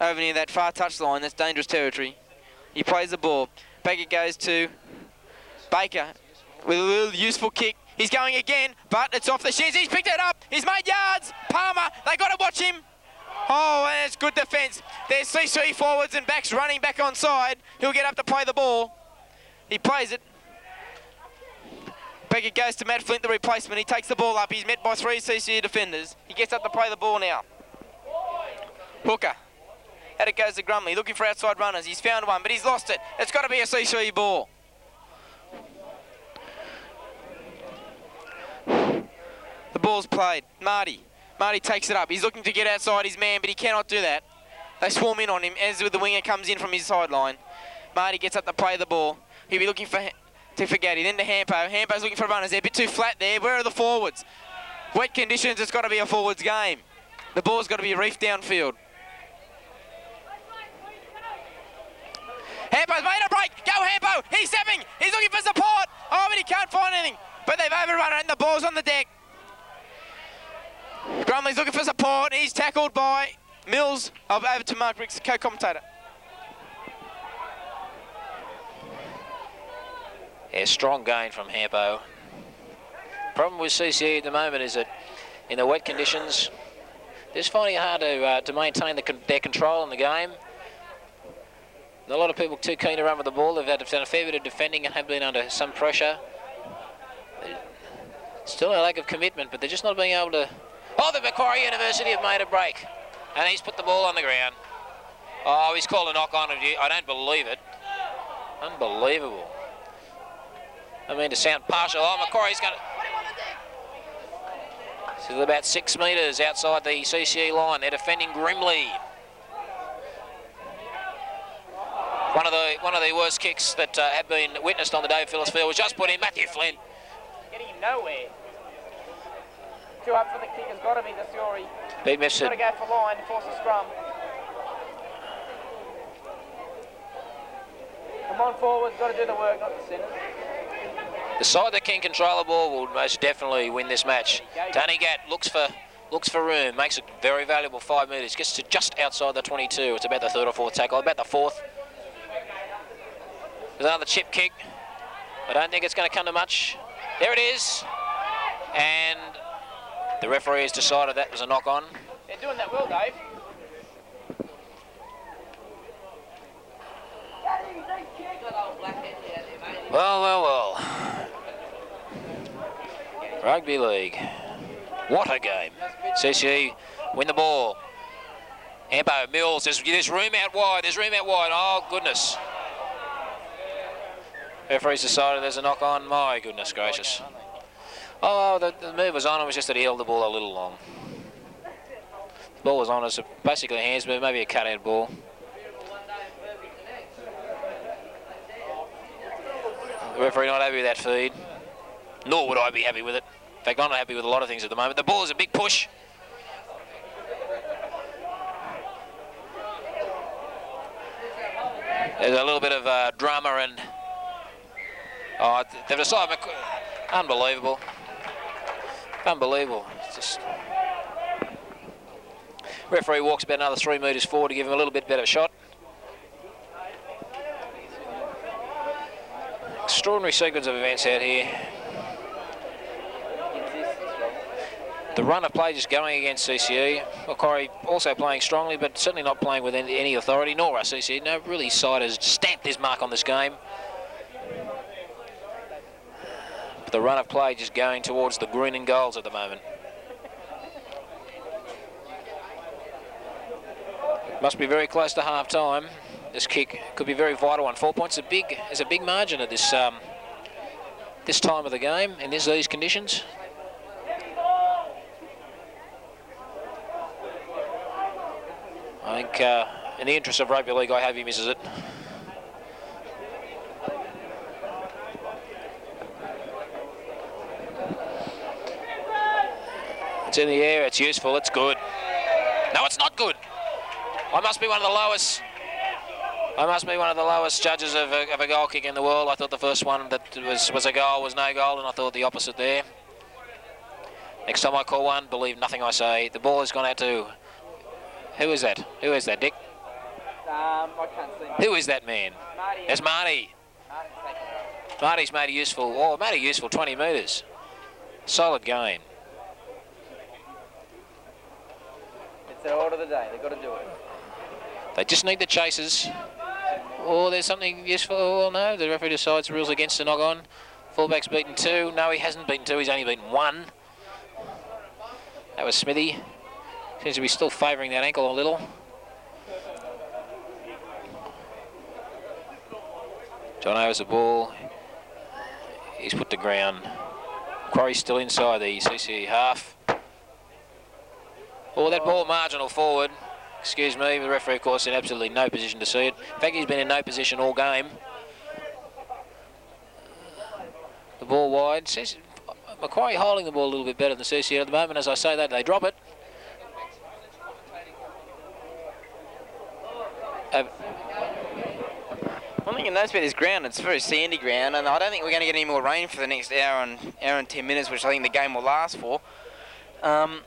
over near that far touch line. That's dangerous territory. He plays the ball. Back it goes to Baker with a little useful kick. He's going again, but it's off the shins. He's picked it up. He's made yards. Palmer, they got to watch him. Oh, and it's good defence. There's CC forwards and backs running back on side. He'll get up to play the ball. He plays it. Back it goes to Matt Flint, the replacement. He takes the ball up. He's met by three CCU defenders. He gets up to play the ball now. Hooker. Out it goes to Grumley, looking for outside runners. He's found one, but he's lost it. It's got to be a CCU ball. The ball's played. Marty. Marty takes it up. He's looking to get outside his man, but he cannot do that. They swarm in on him as with the winger comes in from his sideline. Marty gets up to play the ball. He'll be looking for to Fagatti, then to Hampo. Hampo's looking for runners. They're a bit too flat there. Where are the forwards? Wet conditions, it's got to be a forwards game. The ball's got to be reefed downfield. Hampo's made a break. Go Hampo. He's stepping. He's looking for support. Oh, but he can't find anything. But they've overrun it and the ball's on the deck. Grumley's looking for support. He's tackled by Mills. Over to Mark Ricks, co-commentator. Yeah, strong gain from Hampo. Problem with CCE at the moment is that in the wet conditions, they're just finding it hard to, uh, to maintain the con their control in the game. A lot of people too keen to run with the ball. They've had done a fair bit of defending and have been under some pressure. Still a lack of commitment, but they're just not being able to... Oh, the Macquarie University have made a break. And he's put the ball on the ground. Oh, he's called a knock on it. I don't believe it. Unbelievable. I mean, to sound partial. Oh, Macquarie's going to... So about six metres outside the CCE line. They're defending grimly. One of the one of the worst kicks that uh, have been witnessed on the Dave Phillips field was just put in Matthew Flint. Getting nowhere. Two up for the kick has got to be the Fury. Big miss. Got to go for line force a scrum. Come on forward, got to do the work, not the centre. The side that can control the ball will most definitely win this match. Danny Gatt looks for looks for room, makes a very valuable five metres, gets to just outside the 22. It's about the third or fourth tackle, about the fourth. There's another chip kick. I don't think it's going to come to much. There it is. And the referee has decided that was a knock on. They're doing that well, Dave. Well, well, well. Rugby League. What a game. CCE win the ball. Ambo, Mills, there's, there's room out wide, there's room out wide. Oh, goodness. Referee's decided there's a knock on. My goodness gracious. Oh, the, the move was on. It was just that he held the ball a little long. The ball was on. It's basically a hands move, maybe a cut-out ball. The referee not happy with that feed. Nor would I be happy with it. In fact, I'm not happy with a lot of things at the moment. The ball is a big push. There's a little bit of uh, drama and oh, they've decided. Unbelievable. Unbelievable. It's just referee walks about another three metres forward to give him a little bit better shot. Extraordinary sequence of events out here. The run of play just going against CCE. Macquarie also playing strongly, but certainly not playing with any, authority, nor CCE. No, really, side has stamped his mark on this game. But the run of play just going towards the green and goals at the moment. Must be very close to half time. This kick could be a very vital on four points. A big is a big margin at this um, this time of the game in this, these conditions. I think uh, in the interest of rugby league, I have he misses it. It's in the air, it's useful, it's good. No, it's not good. I must be one of the lowest. I must be one of the lowest judges of a, of a goal kick in the world. I thought the first one that was, was a goal was no goal, and I thought the opposite there. Next time I call one, believe nothing I say. The ball has gone out to who is that? Who is that, Dick? Um, I can't see. Who is that man? Marty. It's Marty. Marty's made a useful, oh, made a useful 20 metres. Solid game. It's It's their order of the day. They've got to do it. They just need the chasers. Or there's something useful. Well, no, the referee decides rules against the knock on. Fullback's beaten two. No, he hasn't beaten two. He's only beaten one. That was Smithy. Seems to be still favouring that ankle a little. John has the ball. He's put to ground. Quarry's still inside the CCE half. Oh, that ball marginal forward. Excuse me, the referee, of course, in absolutely no position to see it. In fact, he's been in no position all game. The ball wide. Says Macquarie holding the ball a little bit better than CCE at the moment. As I say that, they drop it. Uh, One thing you notice about this ground, it's very sandy ground, and I don't think we're going to get any more rain for the next hour and hour and ten minutes, which I think the game will last for. Um,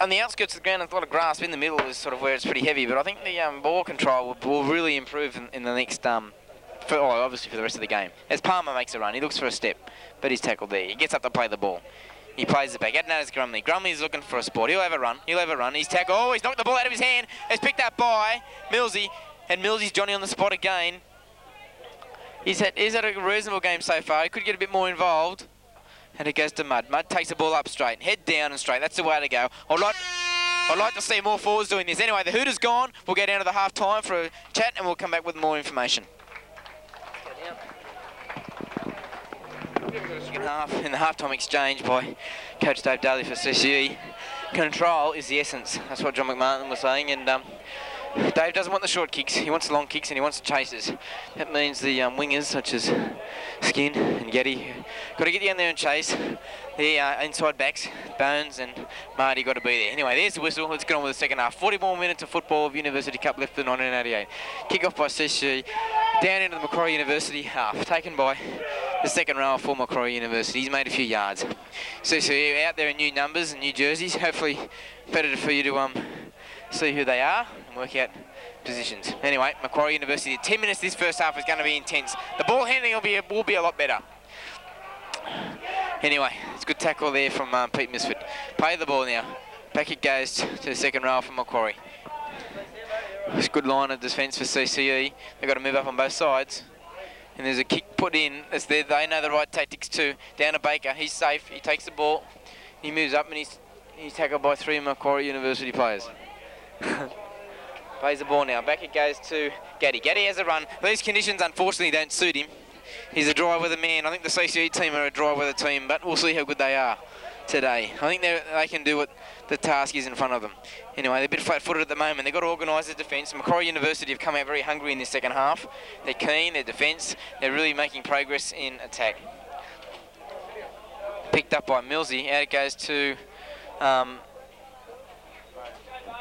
on the outskirts of the ground, there's a lot of grass. In the middle is sort of where it's pretty heavy, but I think the um, ball control will, will really improve in, in the next, um, for, obviously for the rest of the game. As Palmer makes a run, he looks for a step, but he's tackled there. He gets up to play the ball. He plays it back. Adnan is Grumley. Grumley's looking for a spot. He'll have a run. He'll have a run. He's tackled. Oh, he's knocked the ball out of his hand. It's picked up by Millsy. And Millsy's Johnny on the spot again. He's had, he's had a reasonable game so far. He could get a bit more involved. And it goes to Mud. Mud takes the ball up straight. Head down and straight. That's the way to go. I'd like, I'd like to see more forwards doing this. Anyway, the Hooters gone. We'll go down to the half time for a chat and we'll come back with more information. Second half in the halftime exchange by Coach Dave Daly for CCE. Control is the essence. That's what John McMartin was saying. And um, Dave doesn't want the short kicks. He wants the long kicks and he wants the chasers. That means the um, wingers such as Skin and Getty got to get down there and chase. The uh, inside backs, Bones and Marty got to be there. Anyway, there's the whistle. Let's get on with the second half. 40 more minutes of football of University Cup left for 1988. Kick off by CCE down into the Macquarie University half, taken by the second row for Macquarie University. He's made a few yards. CCE out there in new numbers and new jerseys. Hopefully, better for you to um see who they are and work out positions. Anyway, Macquarie University. 10 minutes this first half is going to be intense. The ball handling will be will be a lot better. Anyway, it's a good tackle there from um, Pete Mifsud. Play the ball now. Back it goes to the second row from Macquarie. It's a good line of defence for CCE. They've got to move up on both sides. And there's a kick put in. It's there. They know the right tactics too. Down to Baker. He's safe. He takes the ball. He moves up and he's he's tackled by three Macquarie University players. Plays the ball now. Back it goes to Gaddy. Gaddy has a run. These conditions unfortunately don't suit him. He's a dry weather man. I think the CCE team are a dry weather team, but we'll see how good they are today. I think they can do what the task is in front of them. Anyway, they're a bit flat-footed at the moment. They've got to organise their defence. Macquarie University have come out very hungry in this second half. They're keen, their defence. They're really making progress in attack. Picked up by Millsy. Out it goes to um,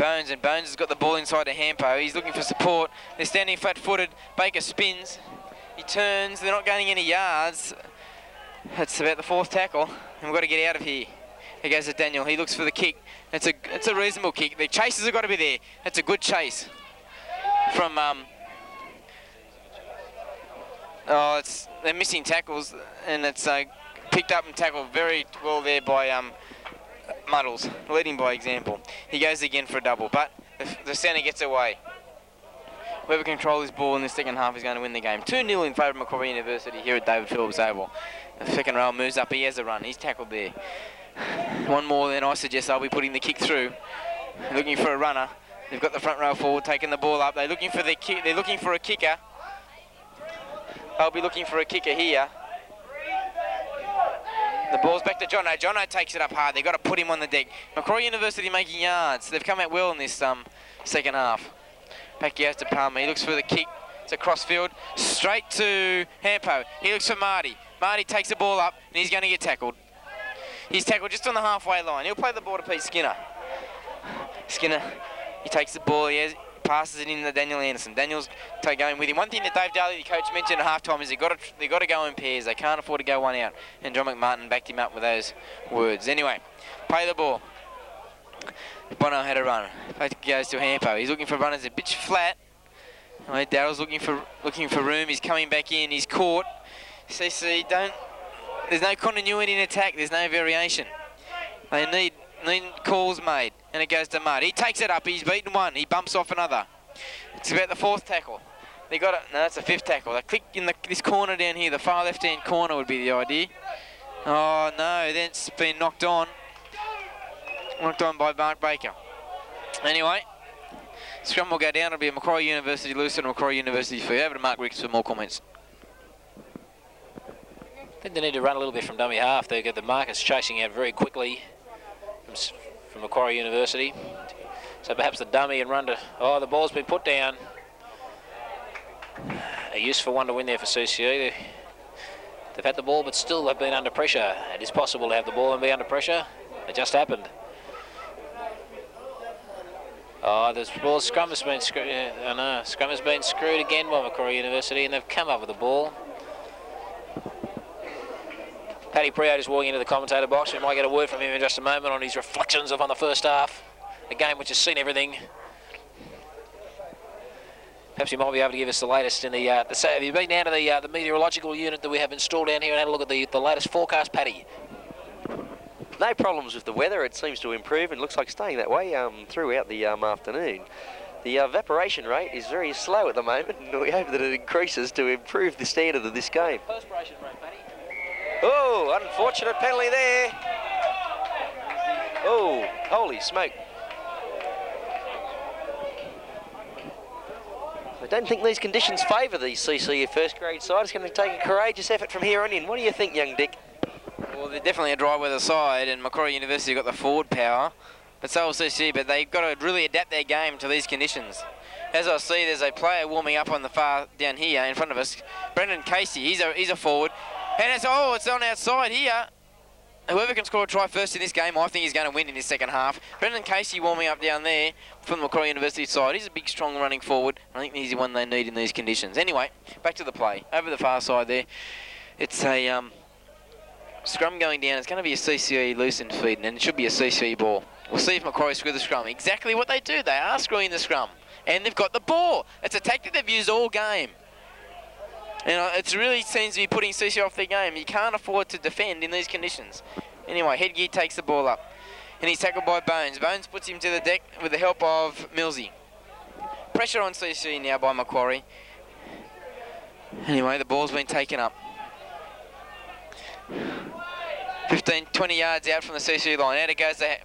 Bones, and Bones has got the ball inside to Hampo. He's looking for support. They're standing flat-footed. Baker spins. He turns. They're not gaining any yards. That's about the fourth tackle, and we've got to get out of here. Here goes to Daniel. He looks for the kick. It's a it's a reasonable kick. The chasers have got to be there. It's a good chase from. Um, oh, it's they're missing tackles, and it's uh, picked up and tackled very well there by um, Muddles, leading by example. He goes again for a double, but the, centre gets away. Whoever controls this ball in the second half is going to win the game. 2 0 in favour of Macquarie University here at David Phillips Oval. The second row moves up. He has a run. He's tackled there. One more, then I suggest I'll be putting the kick through. Looking for a runner. They've got the front row forward, taking the ball up. They're looking for the kick. They're looking for a kicker. I'll be looking for a kicker here. The ball's back to Jono. Jono takes it up hard. They've got to put him on the deck. Macquarie University making yards. They've come out well in this um, second half. Goes to Palmer. He looks for the kick. It's a crossfield. Straight to Hampo. He looks for Marty. Marty takes the ball up and he's going to get tackled. He's tackled just on the halfway line. He'll play the ball to Pete Skinner. Skinner, he takes the ball. He has, passes it in to Daniel Anderson. Daniel's going with him. One thing that Dave Daly, the coach, mentioned at halftime is they've got to they got to go in pairs. They can't afford to go one out. And John McMartin backed him up with those words. Anyway, play the ball. Bono had a run. Back goes to Hampo. He's looking for runners a bit flat. Oh, right, Darrell's looking for looking for room. He's coming back in. He's caught. CC don't. There's no continuity in attack. There's no variation. They need then calls made, and it goes to Mud. He takes it up. He's beaten one. He bumps off another. It's about the fourth tackle. They got it. No, that's the fifth tackle. They click in the, this corner down here. The far left-hand corner would be the idea. Oh no! Then it's been knocked on. Knocked on by Mark Baker. Anyway, scrum will go down. It'll be a Macquarie University loose and Macquarie University free. Over to Mark Ricks for more comments. I think they need to run a little bit from dummy half. They get the markers chasing out very quickly from, from Macquarie University. So perhaps the dummy and run to. Oh, the ball's been put down. A useful one to win there for CCE. They, they've had the ball, but still they've been under pressure. It is possible to have the ball and be under pressure. It just happened. Oh, this ball scrum has been screwed. Uh, I know scrum has been screwed again by Macquarie University, and they've come up with the ball. Paddy Priot is walking into the commentator box. We might get a word from him in just a moment on his reflections of on the first half, a game which has seen everything. Perhaps he might be able to give us the latest in the. Uh, the have you been down to the uh, the meteorological unit that we have installed down here and had a look at the the latest forecast, Paddy? No problems with the weather. It seems to improve and looks like staying that way um, throughout the um, afternoon. The evaporation rate is very slow at the moment, and we hope that it increases to improve the standard of this game. Perspiration rate, Paddy. Oh, unfortunate penalty there. Oh, holy smoke. I don't think these conditions favour the CCE first grade side. It's going to take a courageous effort from here on in. What do you think, young Dick? Well, they're definitely a dry weather side, and Macquarie University got the forward power, but so will CC. But they've got to really adapt their game to these conditions. As I see, there's a player warming up on the far down here in front of us, Brendan Casey. He's a he's a forward, and it's oh, it's on outside here. Whoever can score a try first in this game, I think is going to win in this second half. Brendan Casey warming up down there from the Macquarie University side. He's a big, strong running forward. I think he's the one they need in these conditions. Anyway, back to the play. Over the far side there, it's a um, scrum going down. It's going to be a CCE loose and feed, and it should be a CCE ball. We'll see if Macquarie screw the scrum. Exactly what they do. They are screwing the scrum, and they've got the ball. It's a tactic they've used all game. You uh, know, it really seems to be putting CCE off their game. You can't afford to defend in these conditions. Anyway, Headgear takes the ball up, and he's tackled by Bones. Bones puts him to the deck with the help of Millsy. Pressure on CCE now by Macquarie. Anyway, the ball's been taken up. 15, 20 yards out from the CC line. Out it goes to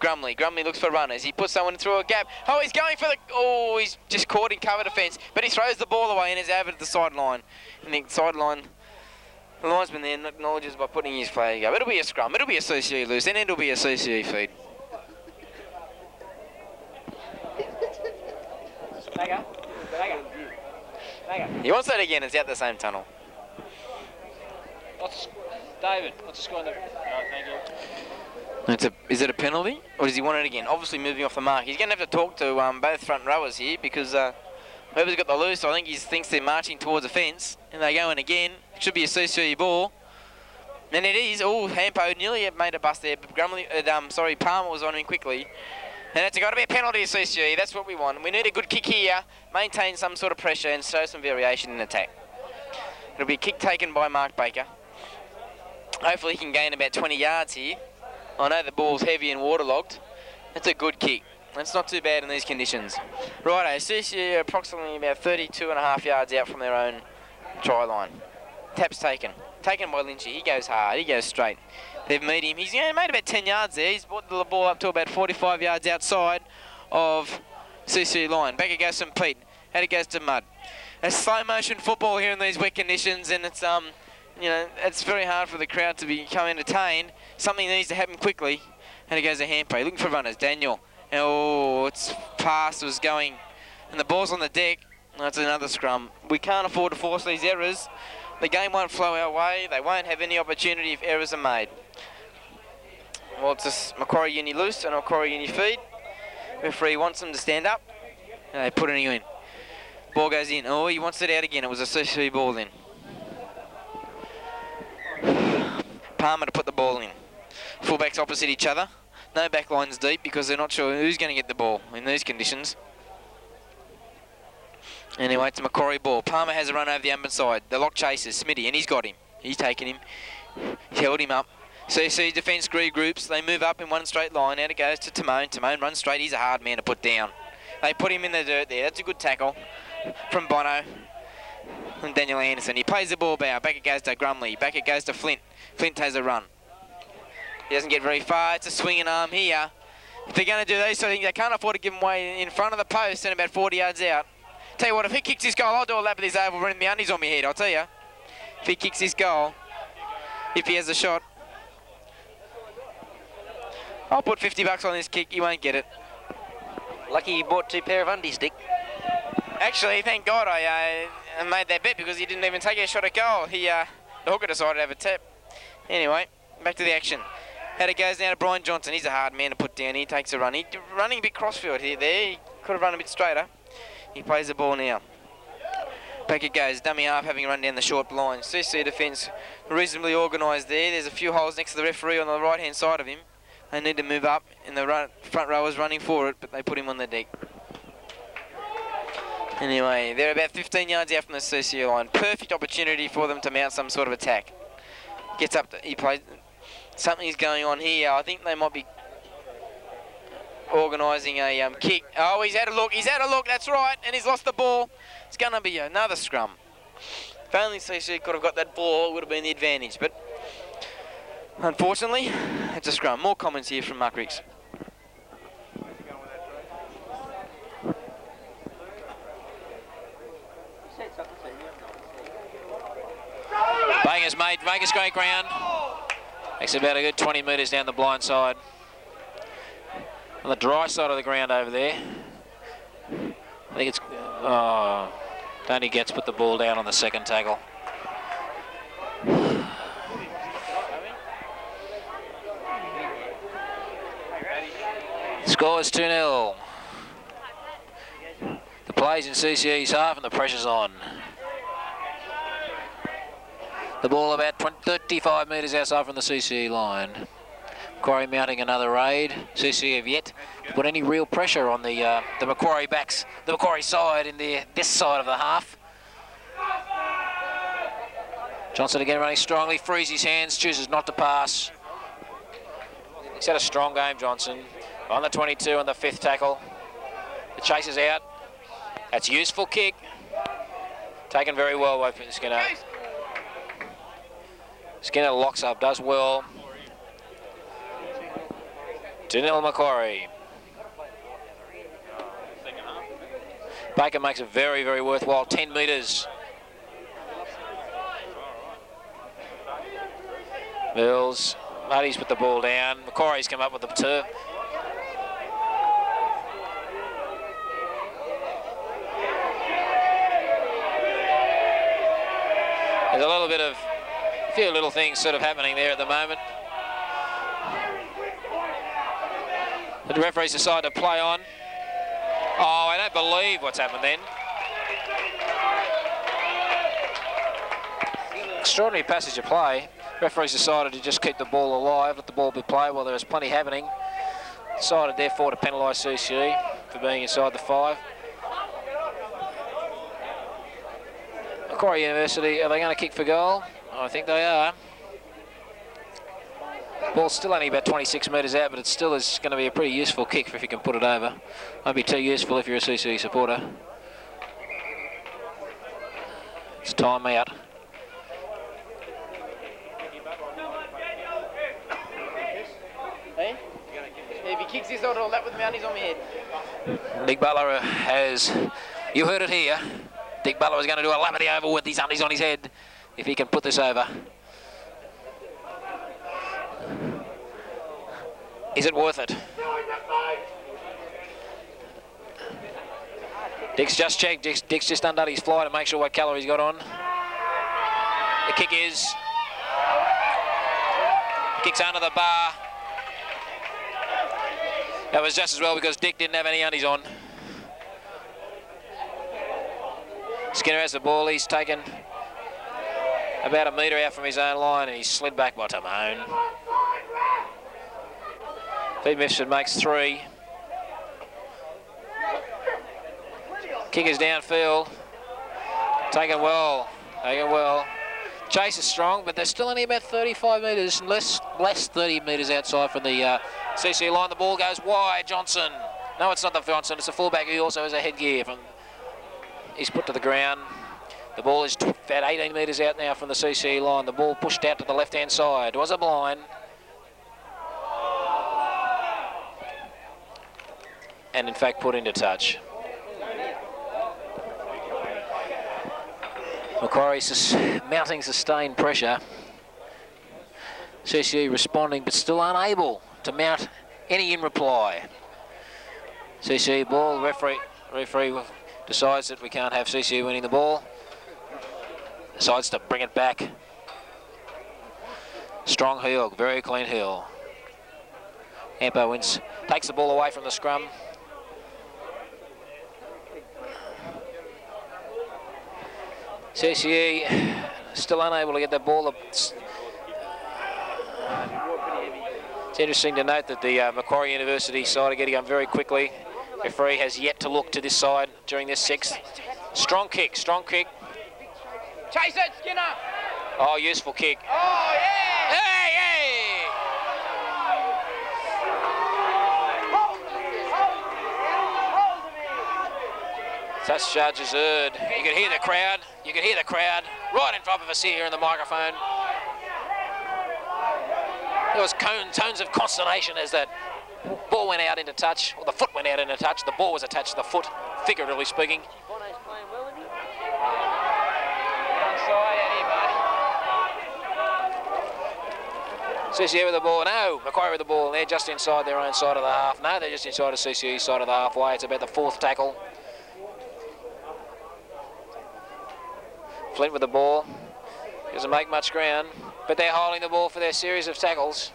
Grumley. Grumley looks for runners. He puts someone through a gap. Oh, he's going for the... Oh, he's just caught in cover defence. But he throws the ball away and is out to the sideline. And the sideline... The linesman there acknowledges by putting his flag up. It'll be a scrum. It'll be a CCE loose. And it'll be a CCE feed. He wants that again. It's out the same tunnel. What's David? What's the score on the? Oh, thank you. It's a, is it a penalty, or does he want it again? Obviously moving off the mark. He's going to have to talk to um, both front rowers here because uh, whoever's got the loose, I think he thinks they're marching towards the fence, and they go in again. It should be a CCE ball, and it is. Oh, Hampo nearly made a bust there, but Grumley, uh, um, sorry, Palmer was on him quickly. And it's got to be a penalty CCE. That's what we want. We need a good kick here, maintain some sort of pressure, and show some variation in attack. It'll be a kick taken by Mark Baker. Hopefully he can gain about 20 yards here. I know the ball's heavy and waterlogged. That's a good kick. It's not too bad in these conditions. Righto, CCE are approximately about 32 and a half yards out from their own try line. Tap's taken. Taken by Lynchy. He goes hard. He goes straight. They've made him. He's made about 10 yards there. He's brought the ball up to about 45 yards outside of CCE line. Back it goes from Pete. Out it goes to Mud. It's slow motion football here in these wet conditions, and it's um, you know, it's very hard for the crowd to become entertained. Something needs to happen quickly. And it goes to Hampe. Looking for runners. Daniel. Oh, its pass was going. And the ball's on the deck. That's another scrum. We can't afford to force these errors. The game won't flow our way. They won't have any opportunity if errors are made. Well, it's just Macquarie Uni loose and Macquarie Uni feed. Referee wants them to stand up. And they put it in. Ball goes in. Oh, he wants it out again. It was a CC ball then. Palmer to put the ball in. Fullbacks opposite each other. No back lines deep because they're not sure who's going to get the ball in these conditions. Anyway, it's a Macquarie ball. Palmer has a run over the Amber side. The lock chases Smitty, and he's got him. He's taken him. He's held him up. See defence regroups. They move up in one straight line. Out it goes to Timone. Timone runs straight. He's a hard man to put down. They put him in the dirt there. That's a good tackle from Bono and Daniel Anderson. He plays the ball bow. Back it goes to Grumley. Back it goes to Flint. Flint has a run. He doesn't get very far. It's a swinging arm here. If they're going to do these sort of things, they can't afford to give him away in front of the post and about 40 yards out. Tell you what, if he kicks his goal, I'll do a lap of this oval running the undies on my head, I'll tell you. If he kicks his goal, if he has a shot. I'll put 50 bucks on this kick, he won't get it. Lucky you bought two pair of undies, Dick. Actually, thank God I uh, made that bet because he didn't even take a shot at goal. He, uh, the hooker decided to have a tap. Anyway, back to the action. How it goes now to Brian Johnson. He's a hard man to put down. He takes a run. He running a bit crossfield here. There, he could have run a bit straighter. He plays the ball now. Back it goes. Dummy half having run down the short line. CC defence reasonably organised there. There's a few holes next to the referee on the right hand side of him. They need to move up, and the run, front rowers running for it, but they put him on the deck. Anyway, they're about 15 yards out from the CCU line. Perfect opportunity for them to mount some sort of attack. Gets up, to, he plays. Something's going on here. I think they might be organising a um, kick. Oh, he's had a look. He's had a look. That's right, and he's lost the ball. It's going to be another scrum. If only CC could have got that ball, it would have been the advantage. But unfortunately, it's a scrum. More comments here from Mark Ricks. Vegas made great ground. Makes about a good 20 metres down the blind side. On the dry side of the ground over there. I think it's. Oh, Tony gets put the ball down on the second tackle. Score is 2 0. The plays in CCE's half and the pressure's on. The ball about 20, 35 metres outside from the CCE line. Macquarie mounting another raid. CCE have yet to put any real pressure on the uh, the Macquarie backs, the Macquarie side in the this side of the half. Johnson again running strongly, frees his hands, chooses not to pass. He's had a strong game, Johnson. On the 22 on the fifth tackle. The chase is out. That's a useful kick. Taken very well by Skinner. Skinner locks up, does well. 2 0 Macquarie. Baker makes a very, very worthwhile 10 metres. Mills, Muddy's put the ball down. Macquarie's come up with the two. There's a little bit of, a few little things sort of happening there at the moment. The referees decide to play on. Oh, I don't believe what's happened then. Extraordinary passage of play. Referees decided to just keep the ball alive, let the ball be played while there was plenty happening. Decided therefore to penalise CCE for being inside the five. Macquarie University, are they going to kick for goal? Oh, I think they are. Ball's still only about 26 metres out, but it still is going to be a pretty useful kick if you can put it over. Won't be too useful if you're a CC supporter. It's time out. Hey? If he kicks this out, I'll lap with mounties on my head. Dick Butler has, you heard it here. Dick Butler is going to do a lap of the oval with his undies on his head if he can put this over. Is it worth it? Dick's just checked. Dick's, Dick's just undone his fly to make sure what calorie he's got on. The kick is. Kicks under the bar. That was just as well because Dick didn't have any undies on. Skinner has the ball. He's taken about a metre out from his own line and he's slid back by Timone. Pete Mifsud makes three. Kick is downfield. Taken well. Taken well. Chase is strong, but they're still only about 35 metres, less less 30 metres outside from the uh, CC line. The ball goes wide. Johnson. No, it's not the Johnson. It's a fullback who also has a headgear. From he's put to the ground. The ball is about 18 metres out now from the CC line. The ball pushed out to the left-hand side. Was a blind. And in fact put into touch. Macquarie sus mounting sustained pressure. CCE responding but still unable to mount any in reply. CCE ball, referee, referee decides that we can't have CCE winning the ball. Decides to bring it back. Strong heel, very clean heel. Ampo wins, takes the ball away from the scrum. CCE still unable to get the ball. It's, interesting to note that the uh, Macquarie University side are getting on very quickly. Referee has yet to look to this side during this sixth. Strong kick, strong kick. Chase it, Skinner. Oh, useful kick. Oh, yeah. Hey, hey! Touch charges heard. You can hear the crowd. You can hear the crowd right in front of us here in the microphone. There was cone, tones of consternation as that ball went out into touch, or the foot went out into touch. The ball was attached to the foot, figuratively speaking. CCA with the ball. No, Macquarie with the ball. They're just inside their own side of the half. No, they're just inside the CCE side of the halfway. It's about the fourth tackle. Flint with the ball. Doesn't make much ground, but they're holding the ball for their series of tackles.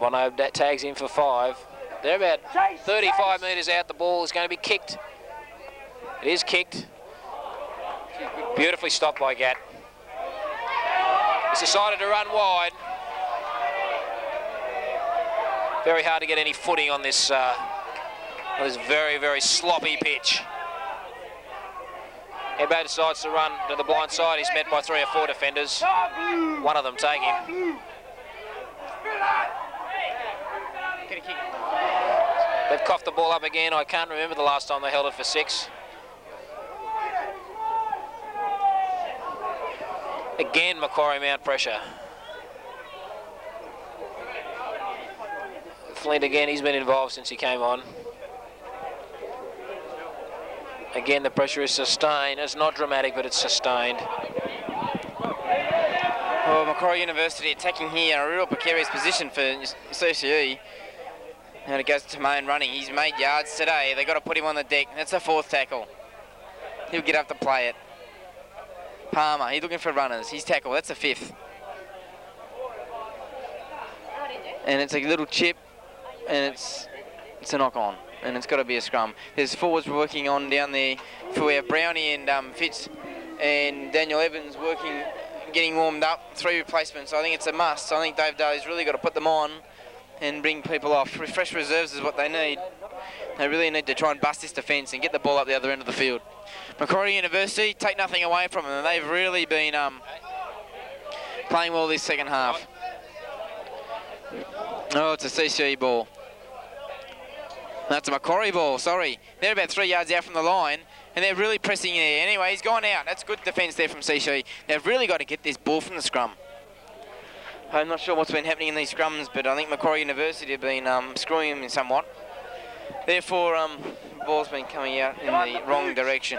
Bono that tags in for five. They're about 35 metres out. The ball is going to be kicked. It is kicked. Beautifully stopped by Gat. He's decided to run wide. Very hard to get any footing on this, uh, on this very, very sloppy pitch. Ebbo decides to run to the blind side. He's met by three or four defenders. One of them take him. They've coughed the ball up again. I can't remember the last time they held it for six. Again, Macquarie mount pressure. Flint again, he's been involved since he came on. Again, the pressure is sustained. It's not dramatic, but it's sustained. Well, Macquarie University attacking here, in a real precarious position for CCE. And it goes to Main running. He's made yards today. They've got to put him on the deck. That's a fourth tackle. He'll get up to play it. Palmer, he's looking for runners. He's tackled. That's a fifth. And it's a little chip, and it's it's a knock on, and it's got to be a scrum. There's forwards working on down there for where Brownie and um, Fitz and Daniel Evans working, getting warmed up. Three replacements. I think it's a must. I think Dave Daly's really got to put them on and bring people off. Fresh reserves is what they need. They really need to try and bust this defence and get the ball up the other end of the field. Macquarie University, take nothing away from them. They've really been um, playing well this second half. Oh, it's a CCE ball. That's a Macquarie ball, sorry. They're about three yards out from the line, and they're really pressing in there. Anyway, he's gone out. That's good defence there from CCE. They've really got to get this ball from the scrum. I'm not sure what's been happening in these scrums, but I think Macquarie University have been um, screwing them somewhat. Therefore, um, ball's been coming out in the wrong direction.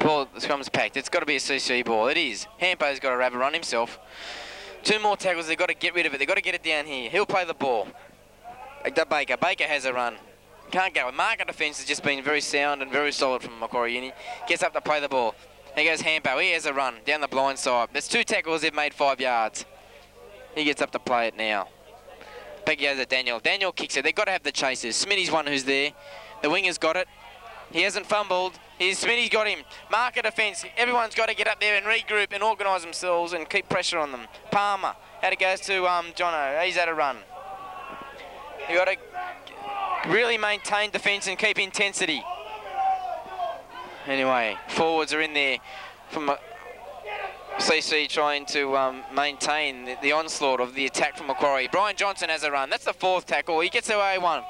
Ball, the scrum's packed. It's got to be a CC ball. It is. Hampo's got to have a run himself. Two more tackles. They've got to get rid of it. They've got to get it down here. He'll play the ball. Baker. Baker has a run. Can't go. Marker defence has just been very sound and very solid from Macquarie Uni. Gets up to play the ball. There goes Hampo. He has a run down the blind side. There's two tackles. They've made five yards. He gets up to play it now. Back has to Daniel. Daniel kicks it. They've got to have the chasers. Smitty's one who's there. The winger's got it. He hasn't fumbled. He's, Smitty's got him. Marker defence. Everyone's got to get up there and regroup and organise themselves and keep pressure on them. Palmer. Out it goes to um, Jono. He's at a run. You've got to really maintain defence and keep intensity. Anyway, forwards are in there from CC trying to um, maintain the, the, onslaught of the attack from Macquarie. Brian Johnson has a run. That's the fourth tackle. He gets away one.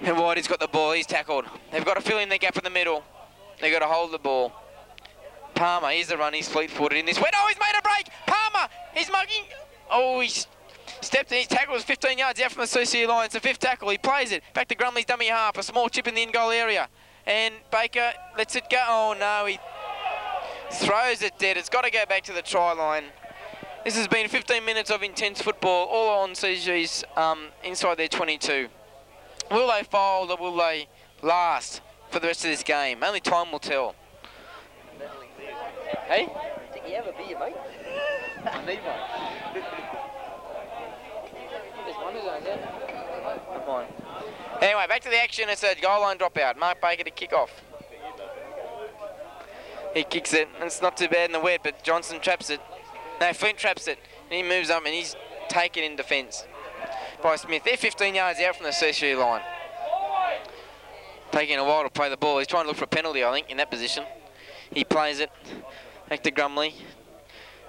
And Whitey's got the ball. He's tackled. They've got to fill in the gap in the middle. They've got to hold the ball. Palmer, here's the run. He's fleet-footed in this. Wait, oh, he's made a break. Palmer, he's mugging. Oh, he's stepped in. His tackle was 15 yards out from the CC line. It's the fifth tackle. He plays it. Back to Grumley's dummy half. A small chip in the in-goal area. And Baker lets it go. Oh, no, he throws it dead. It's got to go back to the try line. This has been 15 minutes of intense football, all on CG's um, inside their 22. Will they fold or will they last for the rest of this game? Only time will tell. Hey? Did you have a beer, mate? I need one. There's one, isn't there? Anyway, back to the action. It's a goal line dropout. Mark Baker to kick off. He kicks it. It's not too bad in the wet, but Johnson traps it. No, Flint traps it. And he moves up and he's taken in defence by Smith. They're 15 yards out from the CC line. Taking a while to play the ball. He's trying to look for a penalty, I think, in that position. He plays it. Back to Grumley.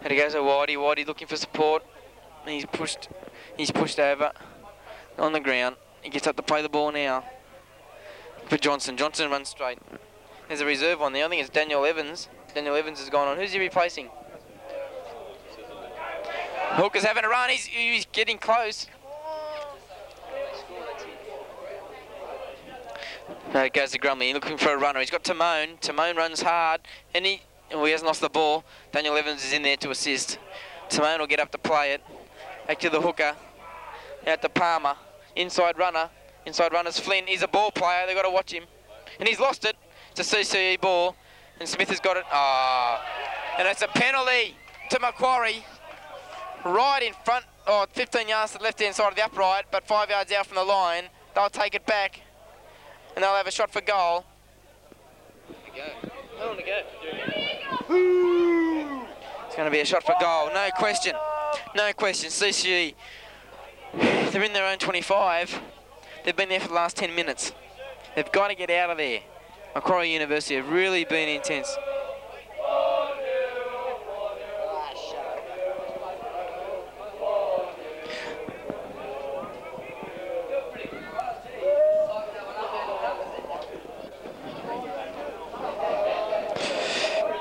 And he goes to Whitey. Whitey looking for support. He's pushed. He's pushed over on the ground. He gets up to play the ball now. For Johnson. Johnson runs straight. There's a reserve on there. I think it's Daniel Evans. Daniel Evans has gone on. Who's he replacing? Hooker's having a run. He's, he's getting close. Now it goes to Grumley, looking for a runner. He's got Timone. Timone runs hard, and he, well, he hasn't lost the ball. Daniel Evans is in there to assist. Timone will get up to play it. Back to the hooker. Out to Palmer. Inside runner. Inside runner's Flynn. He's a ball player. They've got to watch him. And he's lost it. It's a CCE ball, and Smith has got it. Ah, oh, and it's a penalty to Macquarie. Right in front, oh, 15 yards to the left-hand side of the upright, but five yards out from the line. They'll take it back, and they'll have a shot for goal. Go. go. It's going to be a shot for goal, no question. No question. CCE, they're in their own 25. They've been there for the last 10 minutes. They've got to get out of there. Macquarie University have really been intense.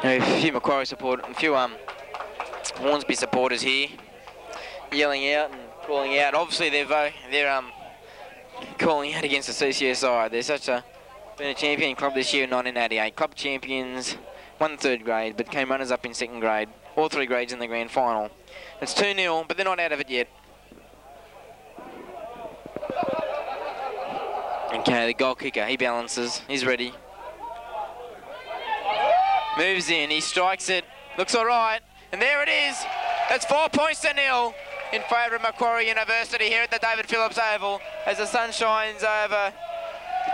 a few Macquarie support, a few um, Hornsby supporters here, yelling out and calling out. Obviously, they're they're um, calling out against the CCSI. They're such a been a champion club this year in 1988. Club champions, won third grade, but came runners-up in second grade. All three grades in the grand final. It's 2-0, but they're not out of it yet. Okay, the goal kicker, he balances, he's ready. Moves in, he strikes it, looks all right, and there it is. That's four points to nil in favour of Macquarie University here at the David Phillips Oval as the sun shines over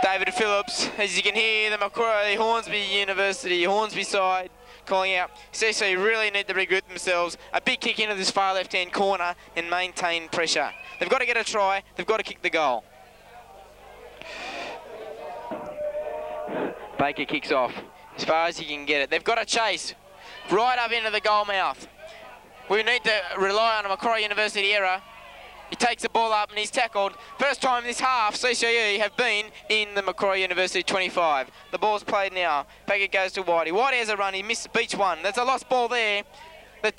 David Phillips. As you can hear, the Macquarie Hornsby University, Hornsby side calling out. CC really need to regroup themselves. A big kick into this far left-hand corner and maintain pressure. They've got to get a try. They've got to kick the goal. Baker kicks off as far as he can get it. They've got to chase right up into the goal mouth. We need to rely on a Macquarie University error he takes the ball up and he's tackled. First time this half, CCE have been in the Macquarie University 25. The ball's played now. Back it goes to Whitey. Whitey has a run. He missed beach one. There's a lost ball there.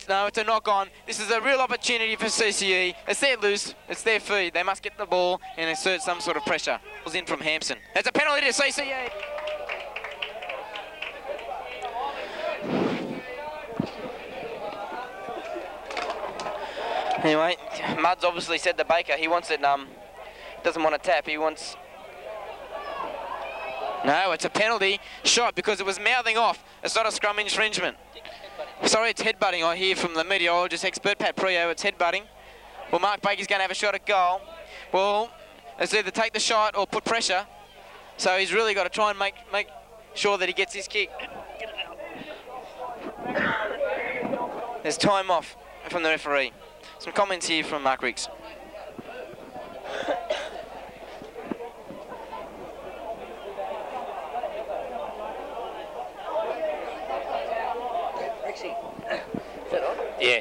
No, it's a knock on. This is a real opportunity for CCE. It's their loose. It's their feed. They must get the ball and exert some sort of pressure. Ball's in from Hampson. It's a penalty to CCE. Anyway, Muds obviously said to Baker he wants it, um, doesn't want to tap, he wants... No, it's a penalty shot because it was mouthing off. It's not a scrum infringement. Sorry, it's headbutting, I hear from the meteorologist expert, Pat Prio, it's headbutting. Well, Mark Baker's going to have a shot at goal. Well, it's either take the shot or put pressure. So he's really got to try and make, make sure that he gets his kick. There's time off from the referee. Some comments here from Mark Riggs. yeah.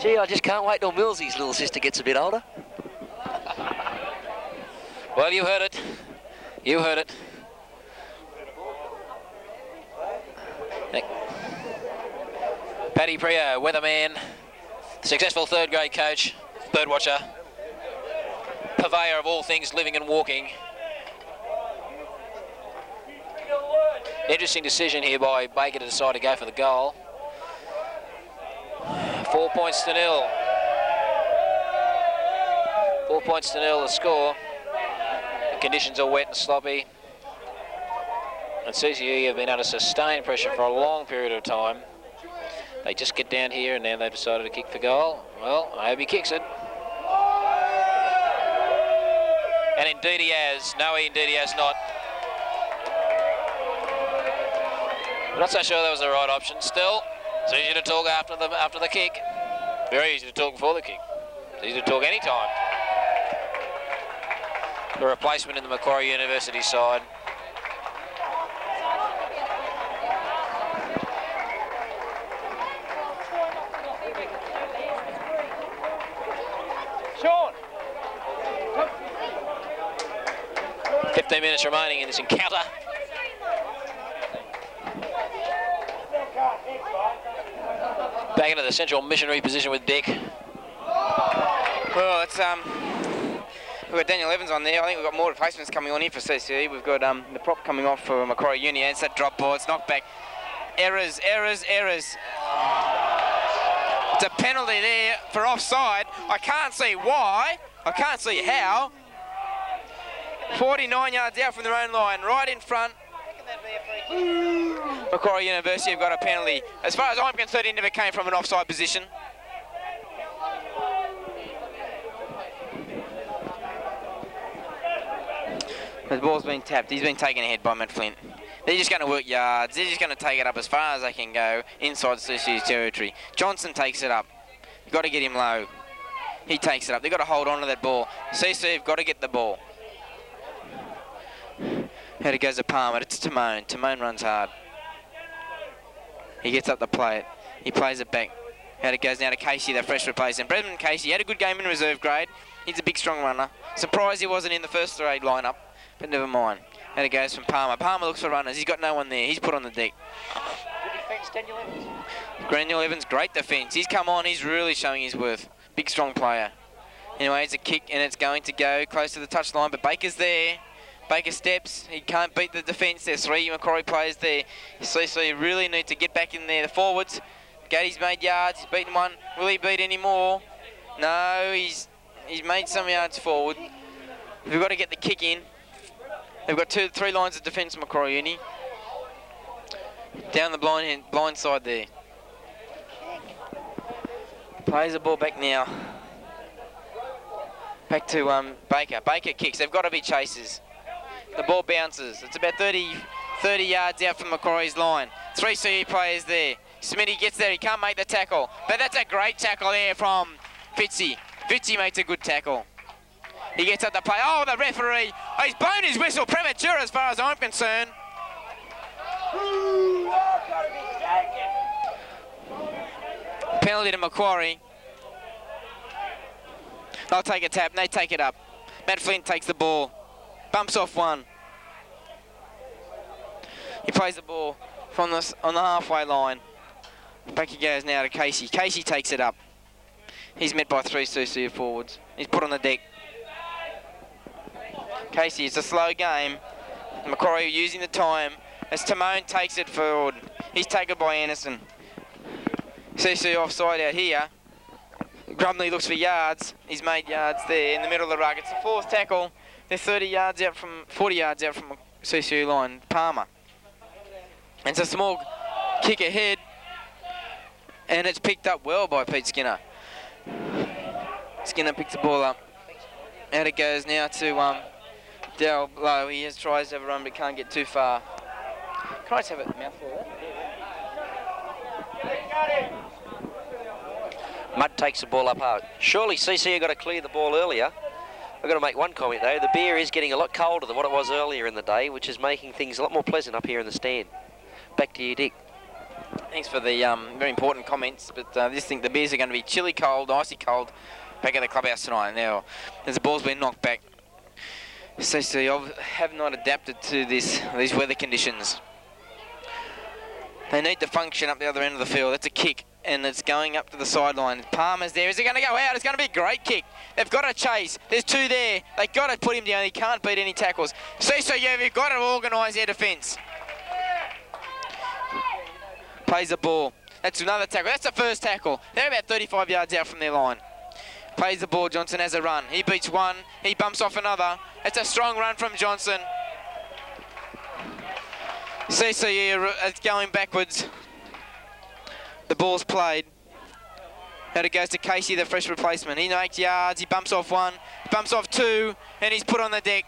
Gee, I just can't wait till Millsy's little sister gets a bit older. well, you heard it. You heard it. Thank Paddy Prio, weatherman, successful third grade coach, birdwatcher, purveyor of all things living and walking. Interesting decision here by Baker to decide to go for the goal. Four points to nil. Four points to nil the score. The conditions are wet and sloppy. And CCE have been able to sustain pressure for a long period of time. They just get down here and now they've decided to kick for goal. Well, I hope he kicks it. And indeed he has. No, indeed he has not. I'm not so sure that was the right option. Still, it's easy to talk after the after the kick. Very easy to talk before the kick. It's easy to talk any time. The replacement in the Macquarie University side. Sean. 15 minutes remaining in this encounter. Back into the central missionary position with Dick. Well, it's um, we've got Daniel Evans on there. I think we've got more replacements coming on here for CCE. We've got um, the prop coming off for Macquarie Uni. It's that drop ball. It's knocked back. Errors, errors, errors. It's a penalty there for offside. I can't see why. I can't see how. 49 yards out from their own line, right in front. Macquarie University have got a penalty. As far as I'm concerned, it never came from an offside position. The ball's been tapped. He's been taken ahead by Matt Flint. They're just going to work yards. They're just going to take it up as far as they can go inside CC's territory. Johnson takes it up. You've got to get him low. He takes it up. They've got to hold on to that ball. CC have got to get the ball. It goes to Palmer. It's Timone. Timone runs hard. He gets up play it. He plays it back. It goes now to Casey, the fresh replacement. Brendan Casey had a good game in reserve grade. He's a big, strong runner. Surprised he wasn't in the first grade lineup, but never mind. It goes from Palmer. Palmer looks for runners. He's got no one there. He's put on the deck. Daniel Evans, great defence. He's come on. He's really showing his worth. Big, strong player. Anyway, it's a kick and it's going to go close to the touchline, but Baker's there. Baker steps. He can't beat the defence. There's three Macquarie players there. CC really need to get back in there. The forwards. Gaddy's made yards. He's beaten one. Will he beat any more? No, he's he's made some yards forward. We've got to get the kick in. They've got two, three lines of defence, Macquarie Uni. Down the blind hand, blind side there. Plays the ball back now. Back to um, Baker. Baker kicks. They've got to be chasers. The ball bounces. It's about 30, 30 yards out from Macquarie's line. Three CE players there. Smitty gets there. He can't make the tackle. But that's a great tackle there from Fitzy. Fitzy makes a good tackle. He gets up the play. Oh, the referee. Oh, he's blown his whistle premature as far as I'm concerned. Penalty to Macquarie. They'll take a tap and they take it up. Matt Flint takes the ball. Bumps off one. He plays the ball from the, on the halfway line. Back he goes now to Casey. Casey takes it up. He's met by three CC forwards. He's put on the deck. Casey, it's a slow game. Macquarie using the time as Timone takes it forward. He's taken by Anderson. CC offside out here. Grumley looks for yards. He's made yards there in the middle of the ruck. It's the fourth tackle. They're 30 yards out from 40 yards out from CCU line. Palmer. It's a small kick ahead, and it's picked up well by Pete Skinner. Skinner picks the ball up. Out it goes now to um, Dell Low. He has tries to have a run, but can't get too far. Can I just have a mouthful? Mudd takes the ball up hard. Surely CC got to clear the ball earlier. I've got to make one comment though. The beer is getting a lot colder than what it was earlier in the day, which is making things a lot more pleasant up here in the stand. Back to you, Dick. Thanks for the um, very important comments. But uh, this thing, the beers are going to be chilly cold, icy cold, back at the clubhouse tonight. Now, as the ball's been knocked back, you have not adapted to this these weather conditions. They need to function up the other end of the field. That's a kick, and it's going up to the sideline. Palmer's there. Is it going to go out? It's going to be a great kick. They've got to chase. There's two there. They've got to put him down. He can't beat any tackles. See, so you've got to organise their defence. Plays the ball. That's another tackle. That's the first tackle. They're about 35 yards out from their line. Plays the ball. Johnson has a run. He beats one. He bumps off another. It's a strong run from Johnson. CCE is going backwards. The ball's played. And it goes to Casey, the fresh replacement. He makes yards, he bumps off one, bumps off two, and he's put on the deck.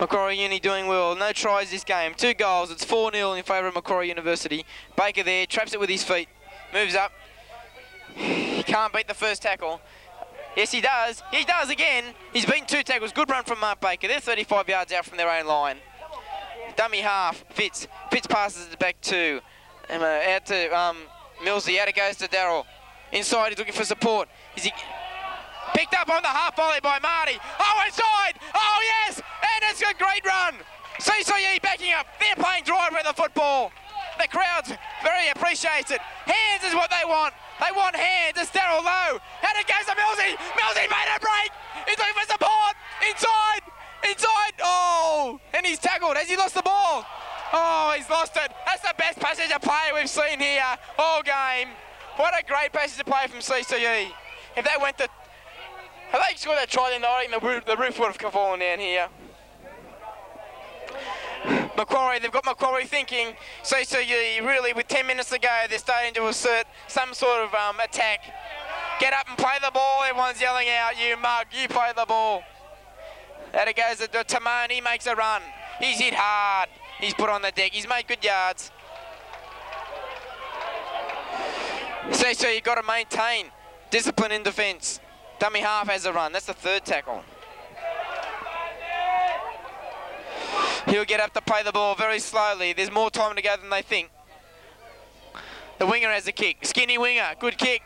Macquarie Uni doing well. No tries this game. Two goals. It's 4-0 in favour of Macquarie University. Baker there, traps it with his feet. Moves up. He can't beat the first tackle. Yes, he does. He does again. He's beaten two tackles. Good run from Mark Baker. They're 35 yards out from their own line. Dummy half. Fitz. Fitz passes it back to um, uh, out to um, Millsy. Out it goes to Daryl. Inside, he's looking for support. Is he picked up on the half volley by Marty? Oh, inside! Oh, yes! And it's a great run. CCE backing up. They're playing drive with the football. The crowds very appreciates it. Hands is what they want. They want hands. It's Daryl Low. And it goes to Millsy. Millsy made a break. He's looking for support. Inside. Inside. Oh. And he's tackled. Has he lost the ball? Oh, he's lost it. That's the best passage of play we've seen here all game. What a great passage of play from CCE. If that went to... If they scored that try, then I think the roof, the roof would have fallen down here. Macquarie, they've got Macquarie thinking. You really, with 10 minutes to go, they're starting to assert some sort of um, attack. Get up and play the ball. Everyone's yelling out, you mug, you play the ball. There it goes to Timone, he makes a run. He's hit hard. He's put on the deck. He's made good yards. So, so you've got to maintain discipline in defence. Dummy half has a run. That's the third tackle. He'll get up to play the ball very slowly. There's more time to go than they think. The winger has a kick. Skinny winger. Good kick.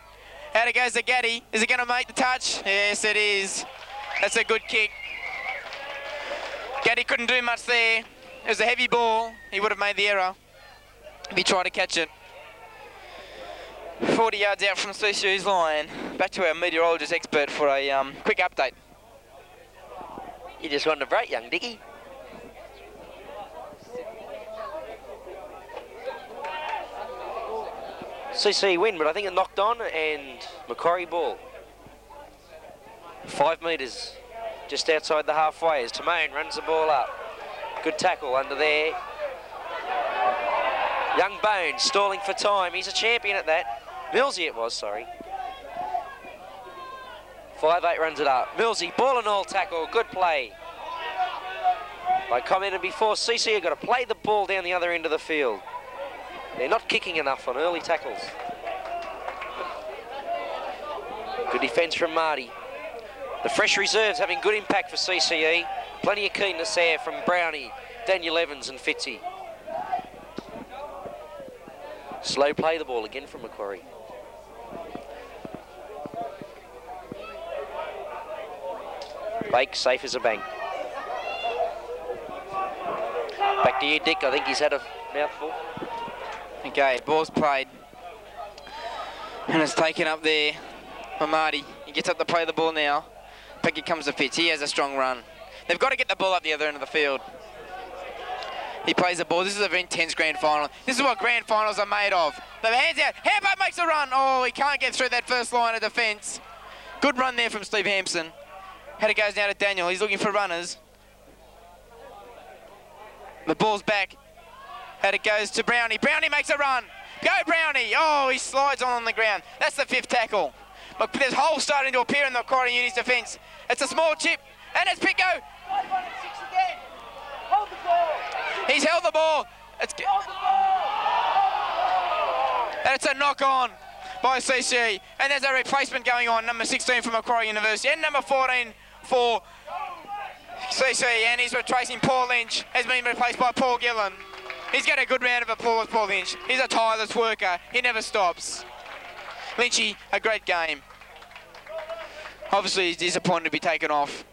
Out it goes to Gaddy. Is it going to make the touch? Yes, it is. That's a good kick. Gaddy couldn't do much there. It was a heavy ball. He would have made the error if he tried to catch it. 40 yards out from CCE's line. Back to our meteorologist expert for a um, quick update. You just wanted a break, young Dicky. CC win, but I think it knocked on and Macquarie ball. Five metres just outside the halfway as Timone runs the ball up. Good tackle under there. Young Bones stalling for time. He's a champion at that. Millsy it was, sorry. 5-8 runs it up. Millsy, ball and all tackle. Good play. I commented before, CC have got to play the ball down the other end of the field. They're not kicking enough on early tackles. Good defence from Marty. The fresh reserves having good impact for CCE. Plenty of keenness there from Brownie, Daniel Evans and Fitzy. Slow play the ball again from Macquarie. Bake safe as a bank. Back to you, Dick. I think he's had a mouthful. Okay, ball's played. And it's taken up there by Marty. He gets up to play the ball now. Pecky comes to Fitz. He has a strong run. They've got to get the ball up the other end of the field. He plays the ball. This is a very intense grand final. This is what grand finals are made of. The hands out. Hamper makes a run. Oh, he can't get through that first line of defence. Good run there from Steve Hampson. Header goes down to Daniel. He's looking for runners. The ball's back. And it goes to Brownie. Brownie makes a run. Go Brownie. Oh, he slides on on the ground. That's the fifth tackle. But there's holes starting to appear in the Macquarie Uni's defence. It's a small chip. And it's Pico. He's held the ball. It's and it's a knock on by CC. And there's a replacement going on, number 16 from Macquarie University and number 14 for CC. And he's replacing Paul Lynch, has been replaced by Paul Gillen. He's got a good round of applause, Paul Lynch. He's a tireless worker. He never stops. Lynchy, a great game. Obviously, he's disappointed to be taken off.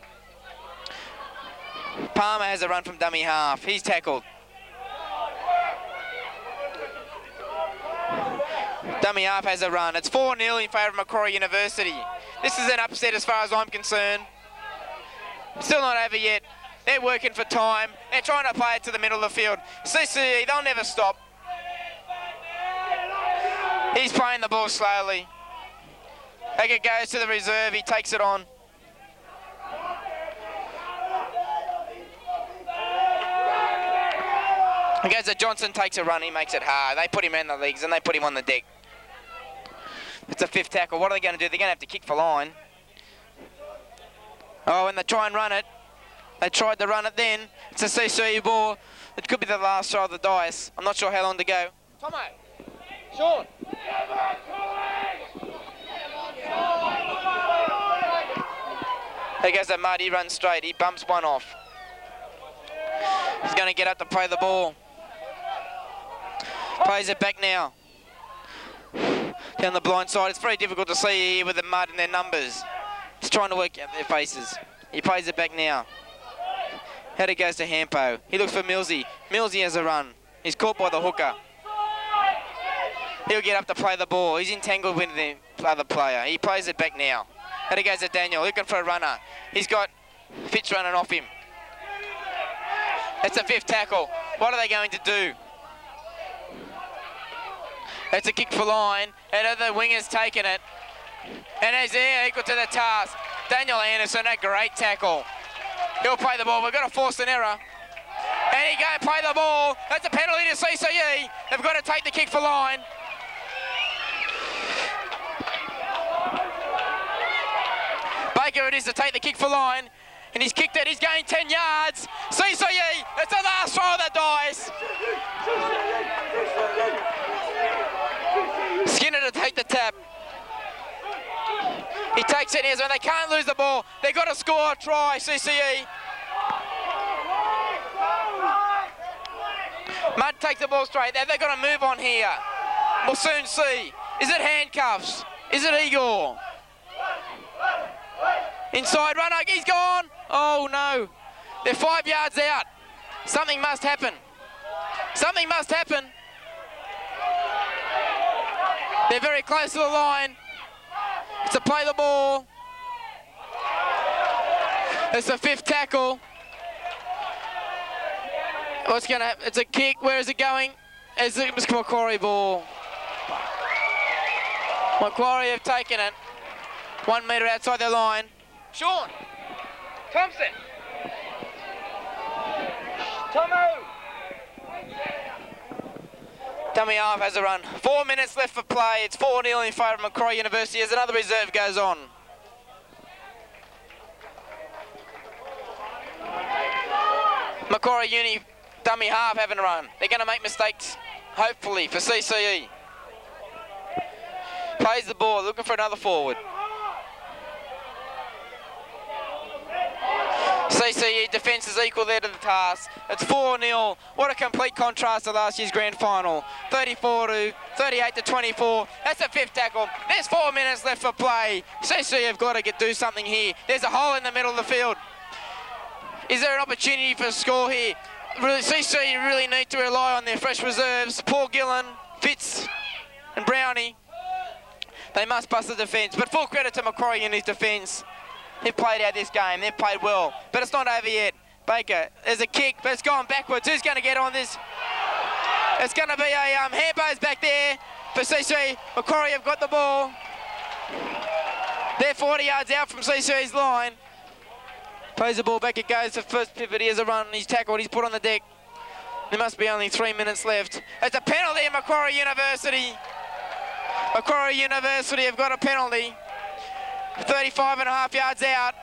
Palmer has a run from dummy half. He's tackled. Dummy half has a run. It's 4 0 in favour of Macquarie University. This is an upset as far as I'm concerned. Still not over yet. They're working for time. They're trying to play it to the middle of the field. CCE, they'll never stop. He's playing the ball slowly. Haggett goes to the reserve. He takes it on. He goes to Johnson, takes a run, he makes it hard. They put him in the legs and they put him on the deck. It's a fifth tackle. What are they going to do? They're going to have to kick for line. Oh, and they try and run it. They tried to run it then. It's a CCE ball. It could be the last throw of the dice. I'm not sure how long to go. Tomo. Sean. There goes that mud. He runs straight. He bumps one off. He's going to get up to play the ball. Plays it back now. Down the blind side. It's very difficult to see here with the mud and their numbers. He's trying to work out their faces. He plays it back now. Header goes to Hampo. He looks for Millsy. Millsy has a run. He's caught by the hooker. He'll get up to play the ball. He's entangled with the other player. He plays it back now. Header goes to Daniel, looking for a runner. He's got Fitz running off him. It's a fifth tackle. What are they going to do? It's a kick for line, and the winger's taken it. And he's there, equal to the task. Daniel Anderson, a great tackle. He'll play the ball. We've got to force an error. And he go play the ball. That's a penalty to CCE. They've got to take the kick for line. It is to take the kick for line. And he's kicked it. He's gained 10 yards. CCE, it's the last throw that dies. Skinner to take the tap. He takes it in, and they can't lose the ball. They've got to score a try, CCE. Mudd takes the ball straight. They've got to move on here. We'll soon see. Is it handcuffs? Is it Igor? Inside runner, he's gone. Oh no. They're five yards out. Something must happen. Something must happen. They're very close to the line. It's to play the ball. It's the fifth tackle. What's going to happen? It's a kick. Where is it going? It's the Macquarie ball. Macquarie have taken it. One metre outside their line. Sean. Thompson. Tomo. Dummy half has a run. Four minutes left for play. It's 4 0 in favour of Macquarie University as another reserve goes on. Macquarie Uni dummy half having a run. They're going to make mistakes, hopefully, for CCE. Plays the ball, looking for another forward. CCE defence is equal there to the task. It's 4-0. What a complete contrast to last year's grand final. 34 to 38 to 24. That's a fifth tackle. There's four minutes left for play. CCE have got to get do something here. There's a hole in the middle of the field. Is there an opportunity for a score here? Really, CCE really need to rely on their fresh reserves. Paul Gillen, Fitz, and Brownie. They must bust the defence. But full credit to Macquarie in his defence. They've played out this game. They've played well. But it's not over yet. Baker, there's a kick, but it's gone backwards. Who's going to get on this? It's going to be a um, handbars back there for CC. Macquarie have got the ball. They're 40 yards out from CC's line. Plays the ball back. It goes to first pivot. He has a run. He's tackled. He's put on the deck. There must be only three minutes left. It's a penalty at Macquarie University. Macquarie University have got a penalty. 35 and a half yards out.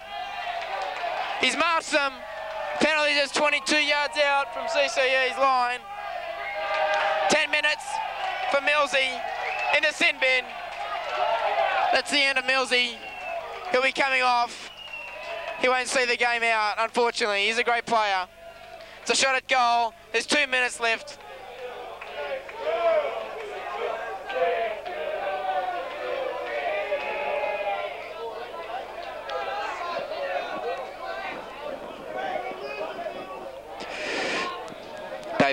He's marched them. Penalty just 22 yards out from CCE's line. 10 minutes for Millsy in the sin bin. That's the end of Millsy. He'll be coming off. He won't see the game out, unfortunately. He's a great player. It's a shot at goal. There's two minutes left.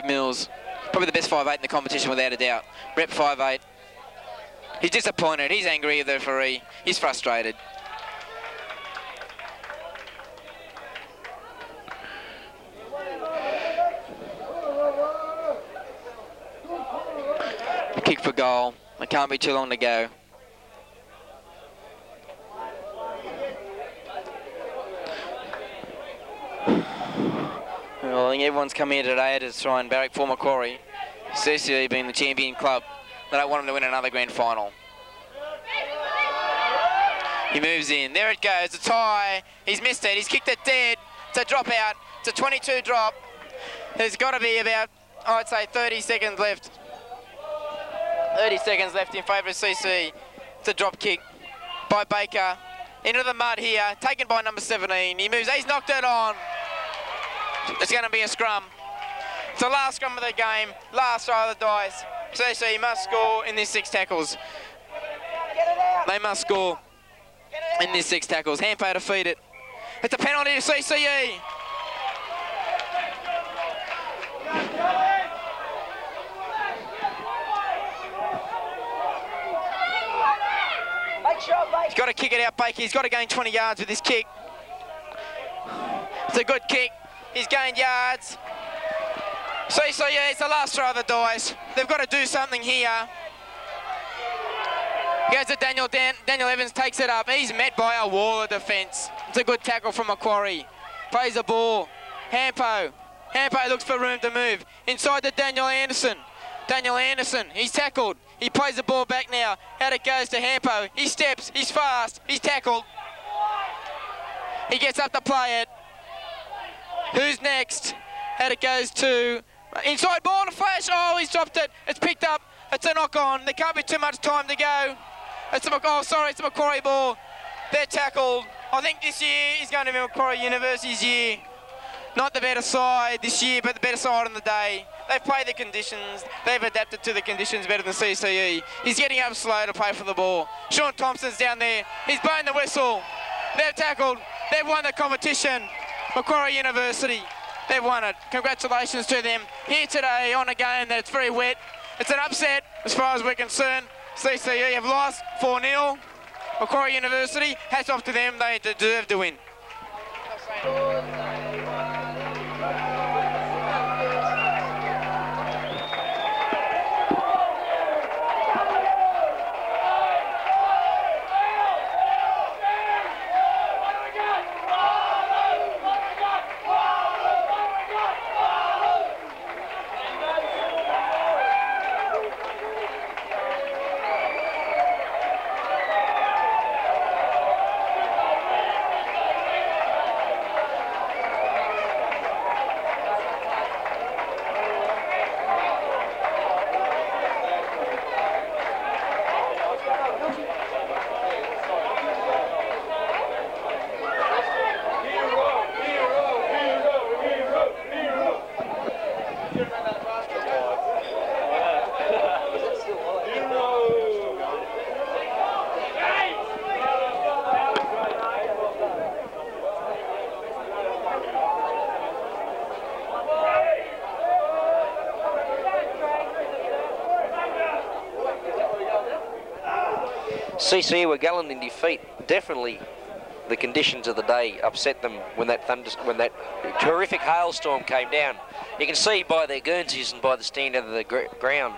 Mills. Probably the best 5'8 in the competition without a doubt. Rep 5'8. He's disappointed. He's angry at the referee. He's frustrated. Kick for goal. It can't be too long to go. Well, I think everyone's come here today to try and barrack for Macquarie. CCE being the champion club. They don't want them to win another grand final. He moves in. There it goes. A tie. He's missed it. He's kicked it dead. It's a drop out. It's a 22 drop. There's got to be about, oh, I'd say, 30 seconds left. 30 seconds left in favour of CC. It's a drop kick by Baker. Into the mud here. Taken by number 17. He moves. He's knocked it on. It's going to be a scrum. It's the last scrum of the game. Last throw of the dice. CC must score in this six tackles. They must score in this six tackles. Hampo to feed it. It's a penalty to CCE. He's got to kick it out, Baker. He's got to gain 20 yards with this kick. It's a good kick. He's gained yards. CCE, it's the last throw of the dice. They've got to do something here. Goes to Daniel. Dan, Daniel Evans takes it up. He's met by a wall of defence. It's a good tackle from Macquarie. Plays the ball. Hampo. Hampo looks for room to move. Inside to Daniel Anderson. Daniel Anderson, he's tackled. He plays the ball back now. Out it goes to Hampo. He steps, he's fast, he's tackled. He gets up to play it. Who's next? And it goes to inside ball to flash. Oh, he's dropped it. It's picked up. It's a knock on. There can't be too much time to go. It's a, oh, sorry, it's a Macquarie ball. They're tackled. I think this year is going to be Macquarie University's year. Not the better side this year, but the better side on the day. They've played the conditions. They've adapted to the conditions better than CCE. He's getting up slow to play for the ball. Sean Thompson's down there. He's blowing the whistle. They've tackled. They've won the competition. Macquarie University. They've won it. Congratulations to them here today on a game that's very wet. It's an upset as far as we're concerned. CCE have lost 4-0. Macquarie University, hats off to them. They deserve to win. CCE were gallant in defeat. Definitely the conditions of the day upset them when that thunder, when that terrific hailstorm came down. You can see by their Guernseys and by the stand of the gr ground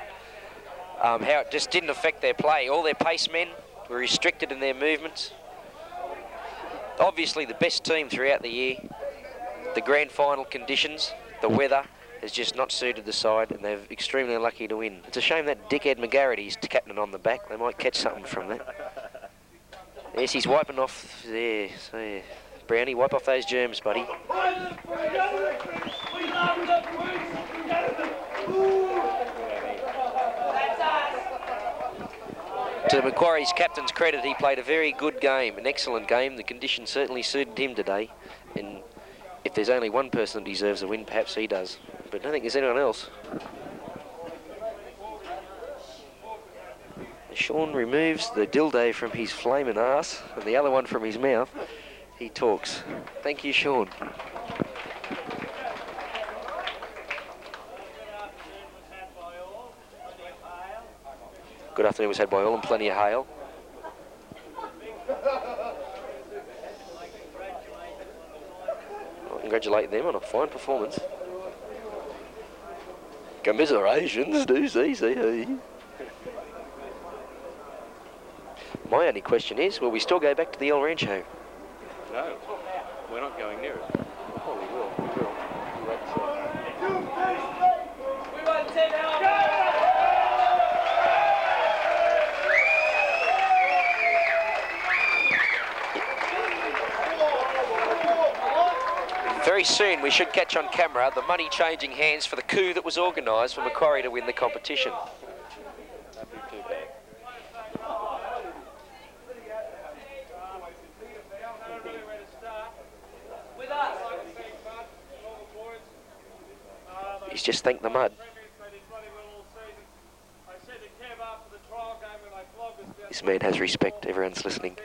um, how it just didn't affect their play. All their pace men were restricted in their movements. Obviously the best team throughout the year. The grand final conditions, the weather, has just not suited the side and they're extremely unlucky to win. It's a shame that dickhead McGarrity's captain on the back. They might catch something from that. Yes, he's wiping off there. So, yeah. Brownie, wipe off those germs, buddy. To Macquarie's captain's credit, he played a very good game, an excellent game. The conditions certainly suited him today. And if there's only one person that deserves a win, perhaps he does but I don't think there's anyone else. Sean removes the dildo from his flaming ass and the other one from his mouth. He talks. Thank you, Sean. Good afternoon was had by all and plenty of hail. I congratulate them on a fine performance. Commiserations, do see, see, My only question is, will we still go back to the El Rancho? No, we're not going near it. Oh, we will. We will. Let's, uh, Very soon we should catch on camera the money changing hands for the coup that was organised for Macquarie to win the competition. that'd be too bad. He's just thanked the mud. This man has respect. Everyone's listening.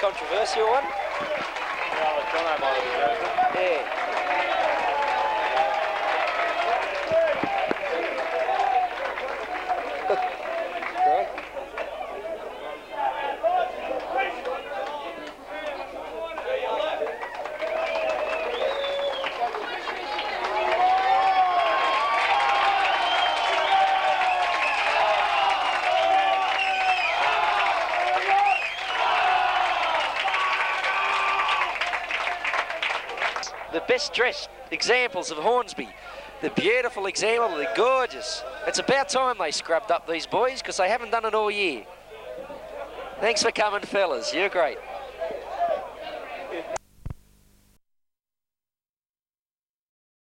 Controversial one. Yeah. Right. Dressed examples of Hornsby. The beautiful example, the gorgeous. It's about time they scrubbed up these boys because they haven't done it all year. Thanks for coming, fellas. You're great.